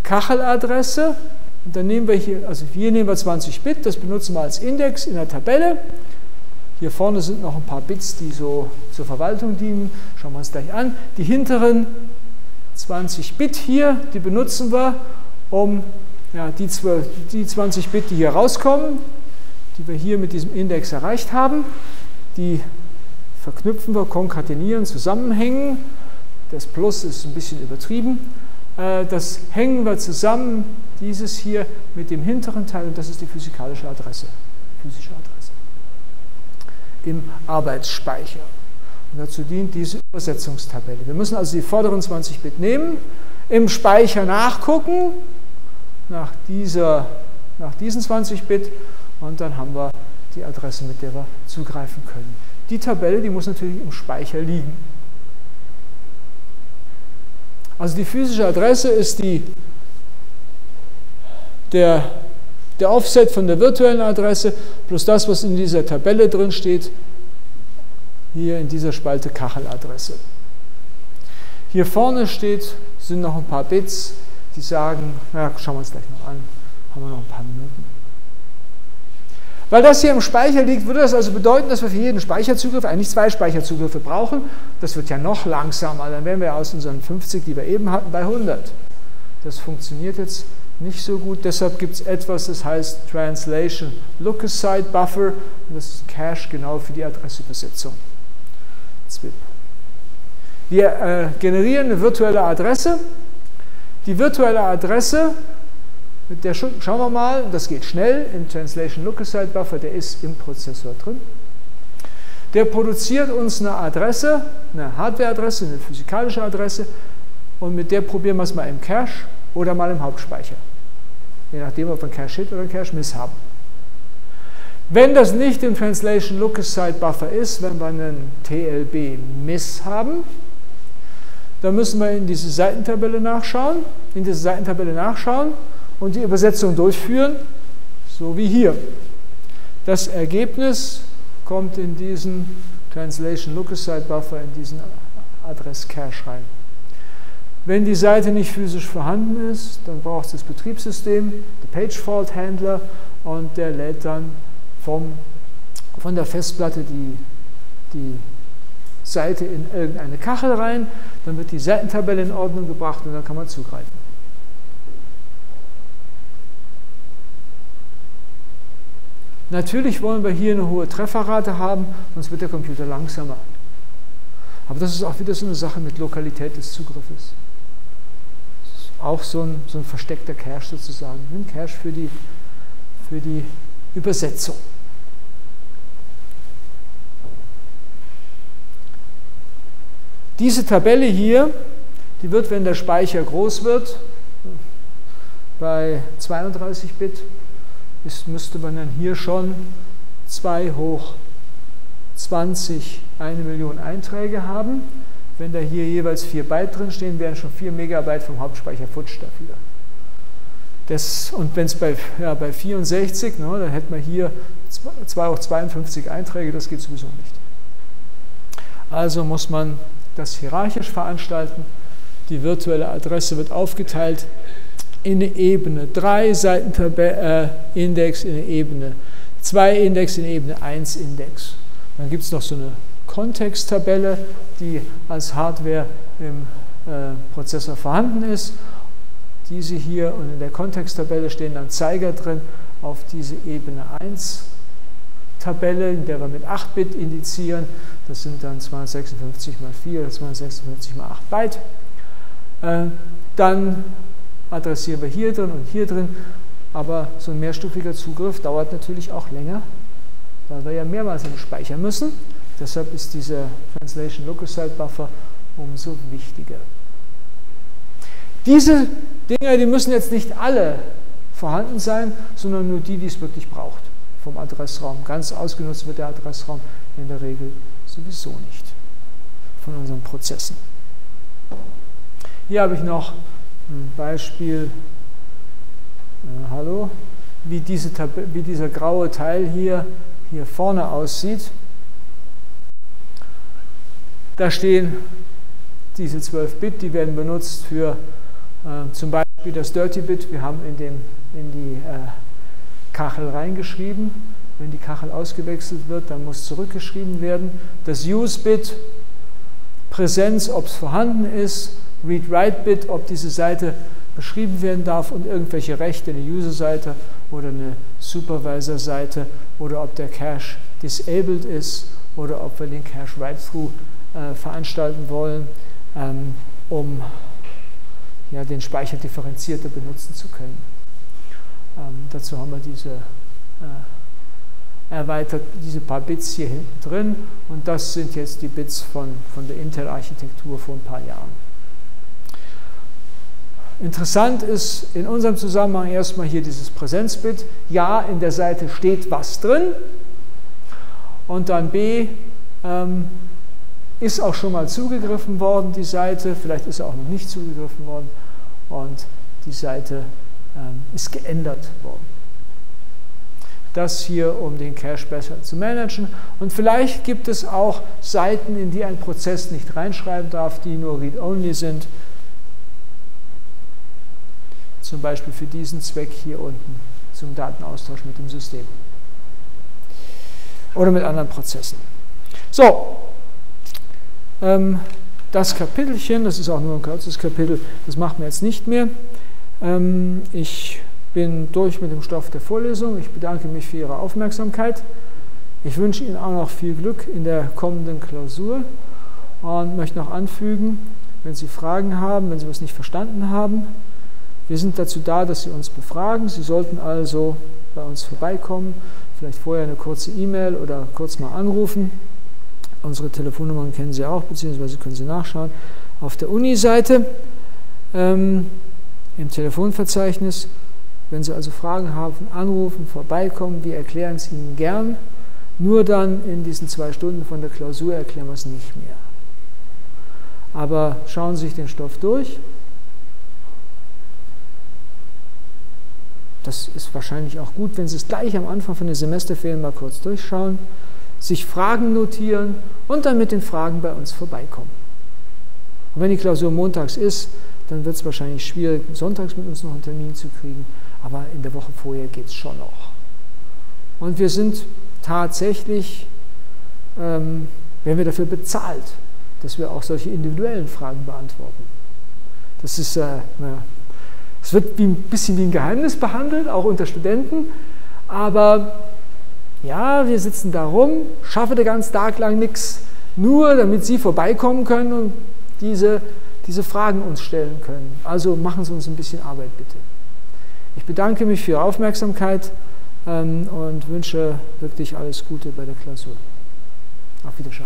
Kacheladresse. Und dann nehmen wir hier, also hier nehmen wir 20 Bit, das benutzen wir als Index in der Tabelle. Hier vorne sind noch ein paar Bits, die so zur Verwaltung dienen. Schauen wir uns gleich an. Die hinteren 20 Bit hier, die benutzen wir, um ja, die, 12, die 20 Bit, die hier rauskommen, die wir hier mit diesem Index erreicht haben, die verknüpfen wir, konkatenieren, zusammenhängen. Das Plus ist ein bisschen übertrieben. Äh, das hängen wir zusammen, dieses hier mit dem hinteren Teil, und das ist die physikalische Adresse. Physische Adresse im Arbeitsspeicher. Und dazu dient diese Übersetzungstabelle. Wir müssen also die vorderen 20 Bit nehmen, im Speicher nachgucken, nach, dieser, nach diesen 20 Bit, und dann haben wir die Adresse, mit der wir zugreifen können. Die Tabelle, die muss natürlich im Speicher liegen. Also die physische Adresse ist die, der der Offset von der virtuellen Adresse plus das, was in dieser Tabelle drin steht, hier in dieser Spalte Kacheladresse. Hier vorne steht, sind noch ein paar Bits, die sagen, na, schauen wir uns gleich noch an, haben wir noch ein paar Minuten. Weil das hier im Speicher liegt, würde das also bedeuten, dass wir für jeden Speicherzugriff eigentlich zwei Speicherzugriffe brauchen. Das wird ja noch langsamer, dann wären wir aus unseren 50, die wir eben hatten, bei 100. Das funktioniert jetzt nicht so gut. Deshalb gibt es etwas, das heißt Translation Look-Aside Buffer. Und das ist Cache genau für die Adressübersetzung. Wir äh, generieren eine virtuelle Adresse. Die virtuelle Adresse, mit der schauen wir mal, das geht schnell, im Translation Look-Aside Buffer, der ist im Prozessor drin. Der produziert uns eine Adresse, eine Hardware-Adresse, eine physikalische Adresse und mit der probieren wir es mal im Cache oder mal im Hauptspeicher. Je nachdem, ob wir einen Cache-Hit oder einen Cache-Miss haben. Wenn das nicht im Translation Look-Aside Buffer ist, wenn wir einen TLB-Miss haben, dann müssen wir in diese Seitentabelle nachschauen, in diese Seitentabelle nachschauen und die Übersetzung durchführen, so wie hier. Das Ergebnis kommt in diesen Translation Look-Aside Buffer, in diesen Adress-Cache rein. Wenn die Seite nicht physisch vorhanden ist, dann braucht es das Betriebssystem, der Page Fault Handler und der lädt dann vom, von der Festplatte die, die Seite in irgendeine Kachel rein, dann wird die Seitentabelle in Ordnung gebracht und dann kann man zugreifen. Natürlich wollen wir hier eine hohe Trefferrate haben, sonst wird der Computer langsamer. Aber das ist auch wieder so eine Sache mit Lokalität des Zugriffes. Auch so ein, so ein versteckter Cache sozusagen, ein Cache für die, für die Übersetzung. Diese Tabelle hier, die wird, wenn der Speicher groß wird, bei 32 Bit ist, müsste man dann hier schon 2 hoch 20 eine Million Einträge haben. Wenn da hier jeweils 4 Byte drin stehen, wären schon 4 Megabyte vom Hauptspeicher futsch dafür. Das, und wenn es bei, ja, bei 64, ne, dann hätten wir hier 2 hoch 52 Einträge, das geht sowieso nicht. Also muss man das hierarchisch veranstalten. Die virtuelle Adresse wird aufgeteilt in eine Ebene 3 Seitentabelle, äh, Index, in eine Ebene 2 Index, in eine Ebene 1 Index. Dann gibt es noch so eine Kontexttabelle, die als Hardware im äh, Prozessor vorhanden ist. Diese hier und in der Kontexttabelle stehen dann Zeiger drin auf diese Ebene 1 Tabelle, in der wir mit 8-Bit indizieren. Das sind dann 256 mal 4 oder 256 mal 8 Byte. Äh, dann adressieren wir hier drin und hier drin. Aber so ein mehrstufiger Zugriff dauert natürlich auch länger, weil wir ja mehrmals speichern müssen. Deshalb ist dieser Translation Local Site Buffer umso wichtiger. Diese Dinge, die müssen jetzt nicht alle vorhanden sein, sondern nur die, die es wirklich braucht vom Adressraum. Ganz ausgenutzt wird der Adressraum in der Regel sowieso nicht von unseren Prozessen. Hier habe ich noch ein Beispiel, äh, hallo, wie, diese wie dieser graue Teil hier, hier vorne aussieht. Da stehen diese 12 Bit, die werden benutzt für äh, zum Beispiel das Dirty Bit. Wir haben in, dem, in die äh, Kachel reingeschrieben. Wenn die Kachel ausgewechselt wird, dann muss zurückgeschrieben werden. Das Use-Bit, Präsenz, ob es vorhanden ist, Read-Write-Bit, ob diese Seite beschrieben werden darf und irgendwelche Rechte, eine User-Seite oder eine Supervisor-Seite oder ob der Cache disabled ist oder ob wir den Cache Write-Through äh, veranstalten wollen, ähm, um ja, den Speicher differenzierter benutzen zu können. Ähm, dazu haben wir diese äh, erweitert, diese paar Bits hier hinten drin und das sind jetzt die Bits von, von der Intel-Architektur vor ein paar Jahren. Interessant ist in unserem Zusammenhang erstmal hier dieses Präsenzbit. Ja, in der Seite steht was drin. Und dann B, ähm, ist auch schon mal zugegriffen worden, die Seite. Vielleicht ist er auch noch nicht zugegriffen worden. Und die Seite ähm, ist geändert worden. Das hier, um den Cache besser zu managen. Und vielleicht gibt es auch Seiten, in die ein Prozess nicht reinschreiben darf, die nur read-only sind zum Beispiel für diesen Zweck hier unten zum Datenaustausch mit dem System oder mit anderen Prozessen. So, ähm, das Kapitelchen, das ist auch nur ein kurzes Kapitel, das machen wir jetzt nicht mehr. Ähm, ich bin durch mit dem Stoff der Vorlesung. Ich bedanke mich für Ihre Aufmerksamkeit. Ich wünsche Ihnen auch noch viel Glück in der kommenden Klausur und möchte noch anfügen, wenn Sie Fragen haben, wenn Sie was nicht verstanden haben, wir sind dazu da, dass Sie uns befragen. Sie sollten also bei uns vorbeikommen, vielleicht vorher eine kurze E-Mail oder kurz mal anrufen. Unsere Telefonnummern kennen Sie auch, beziehungsweise können Sie nachschauen auf der Uni-Seite. Ähm, im Telefonverzeichnis. Wenn Sie also Fragen haben, anrufen, vorbeikommen, wir erklären es Ihnen gern. Nur dann in diesen zwei Stunden von der Klausur erklären wir es nicht mehr. Aber schauen Sie sich den Stoff durch. Das ist wahrscheinlich auch gut, wenn Sie es gleich am Anfang von den Semesterferien mal kurz durchschauen, sich Fragen notieren und dann mit den Fragen bei uns vorbeikommen. Und wenn die Klausur montags ist, dann wird es wahrscheinlich schwierig, sonntags mit uns noch einen Termin zu kriegen, aber in der Woche vorher geht es schon noch. Und wir sind tatsächlich, ähm, werden wir dafür bezahlt, dass wir auch solche individuellen Fragen beantworten. Das ist, äh, naja, es wird wie ein bisschen wie ein Geheimnis behandelt, auch unter Studenten, aber ja, wir sitzen da rum, schaffen den ganzen Tag lang nichts, nur damit Sie vorbeikommen können und diese, diese Fragen uns stellen können. Also machen Sie uns ein bisschen Arbeit bitte. Ich bedanke mich für Ihre Aufmerksamkeit ähm, und wünsche wirklich alles Gute bei der Klausur. Auf Wiedersehen.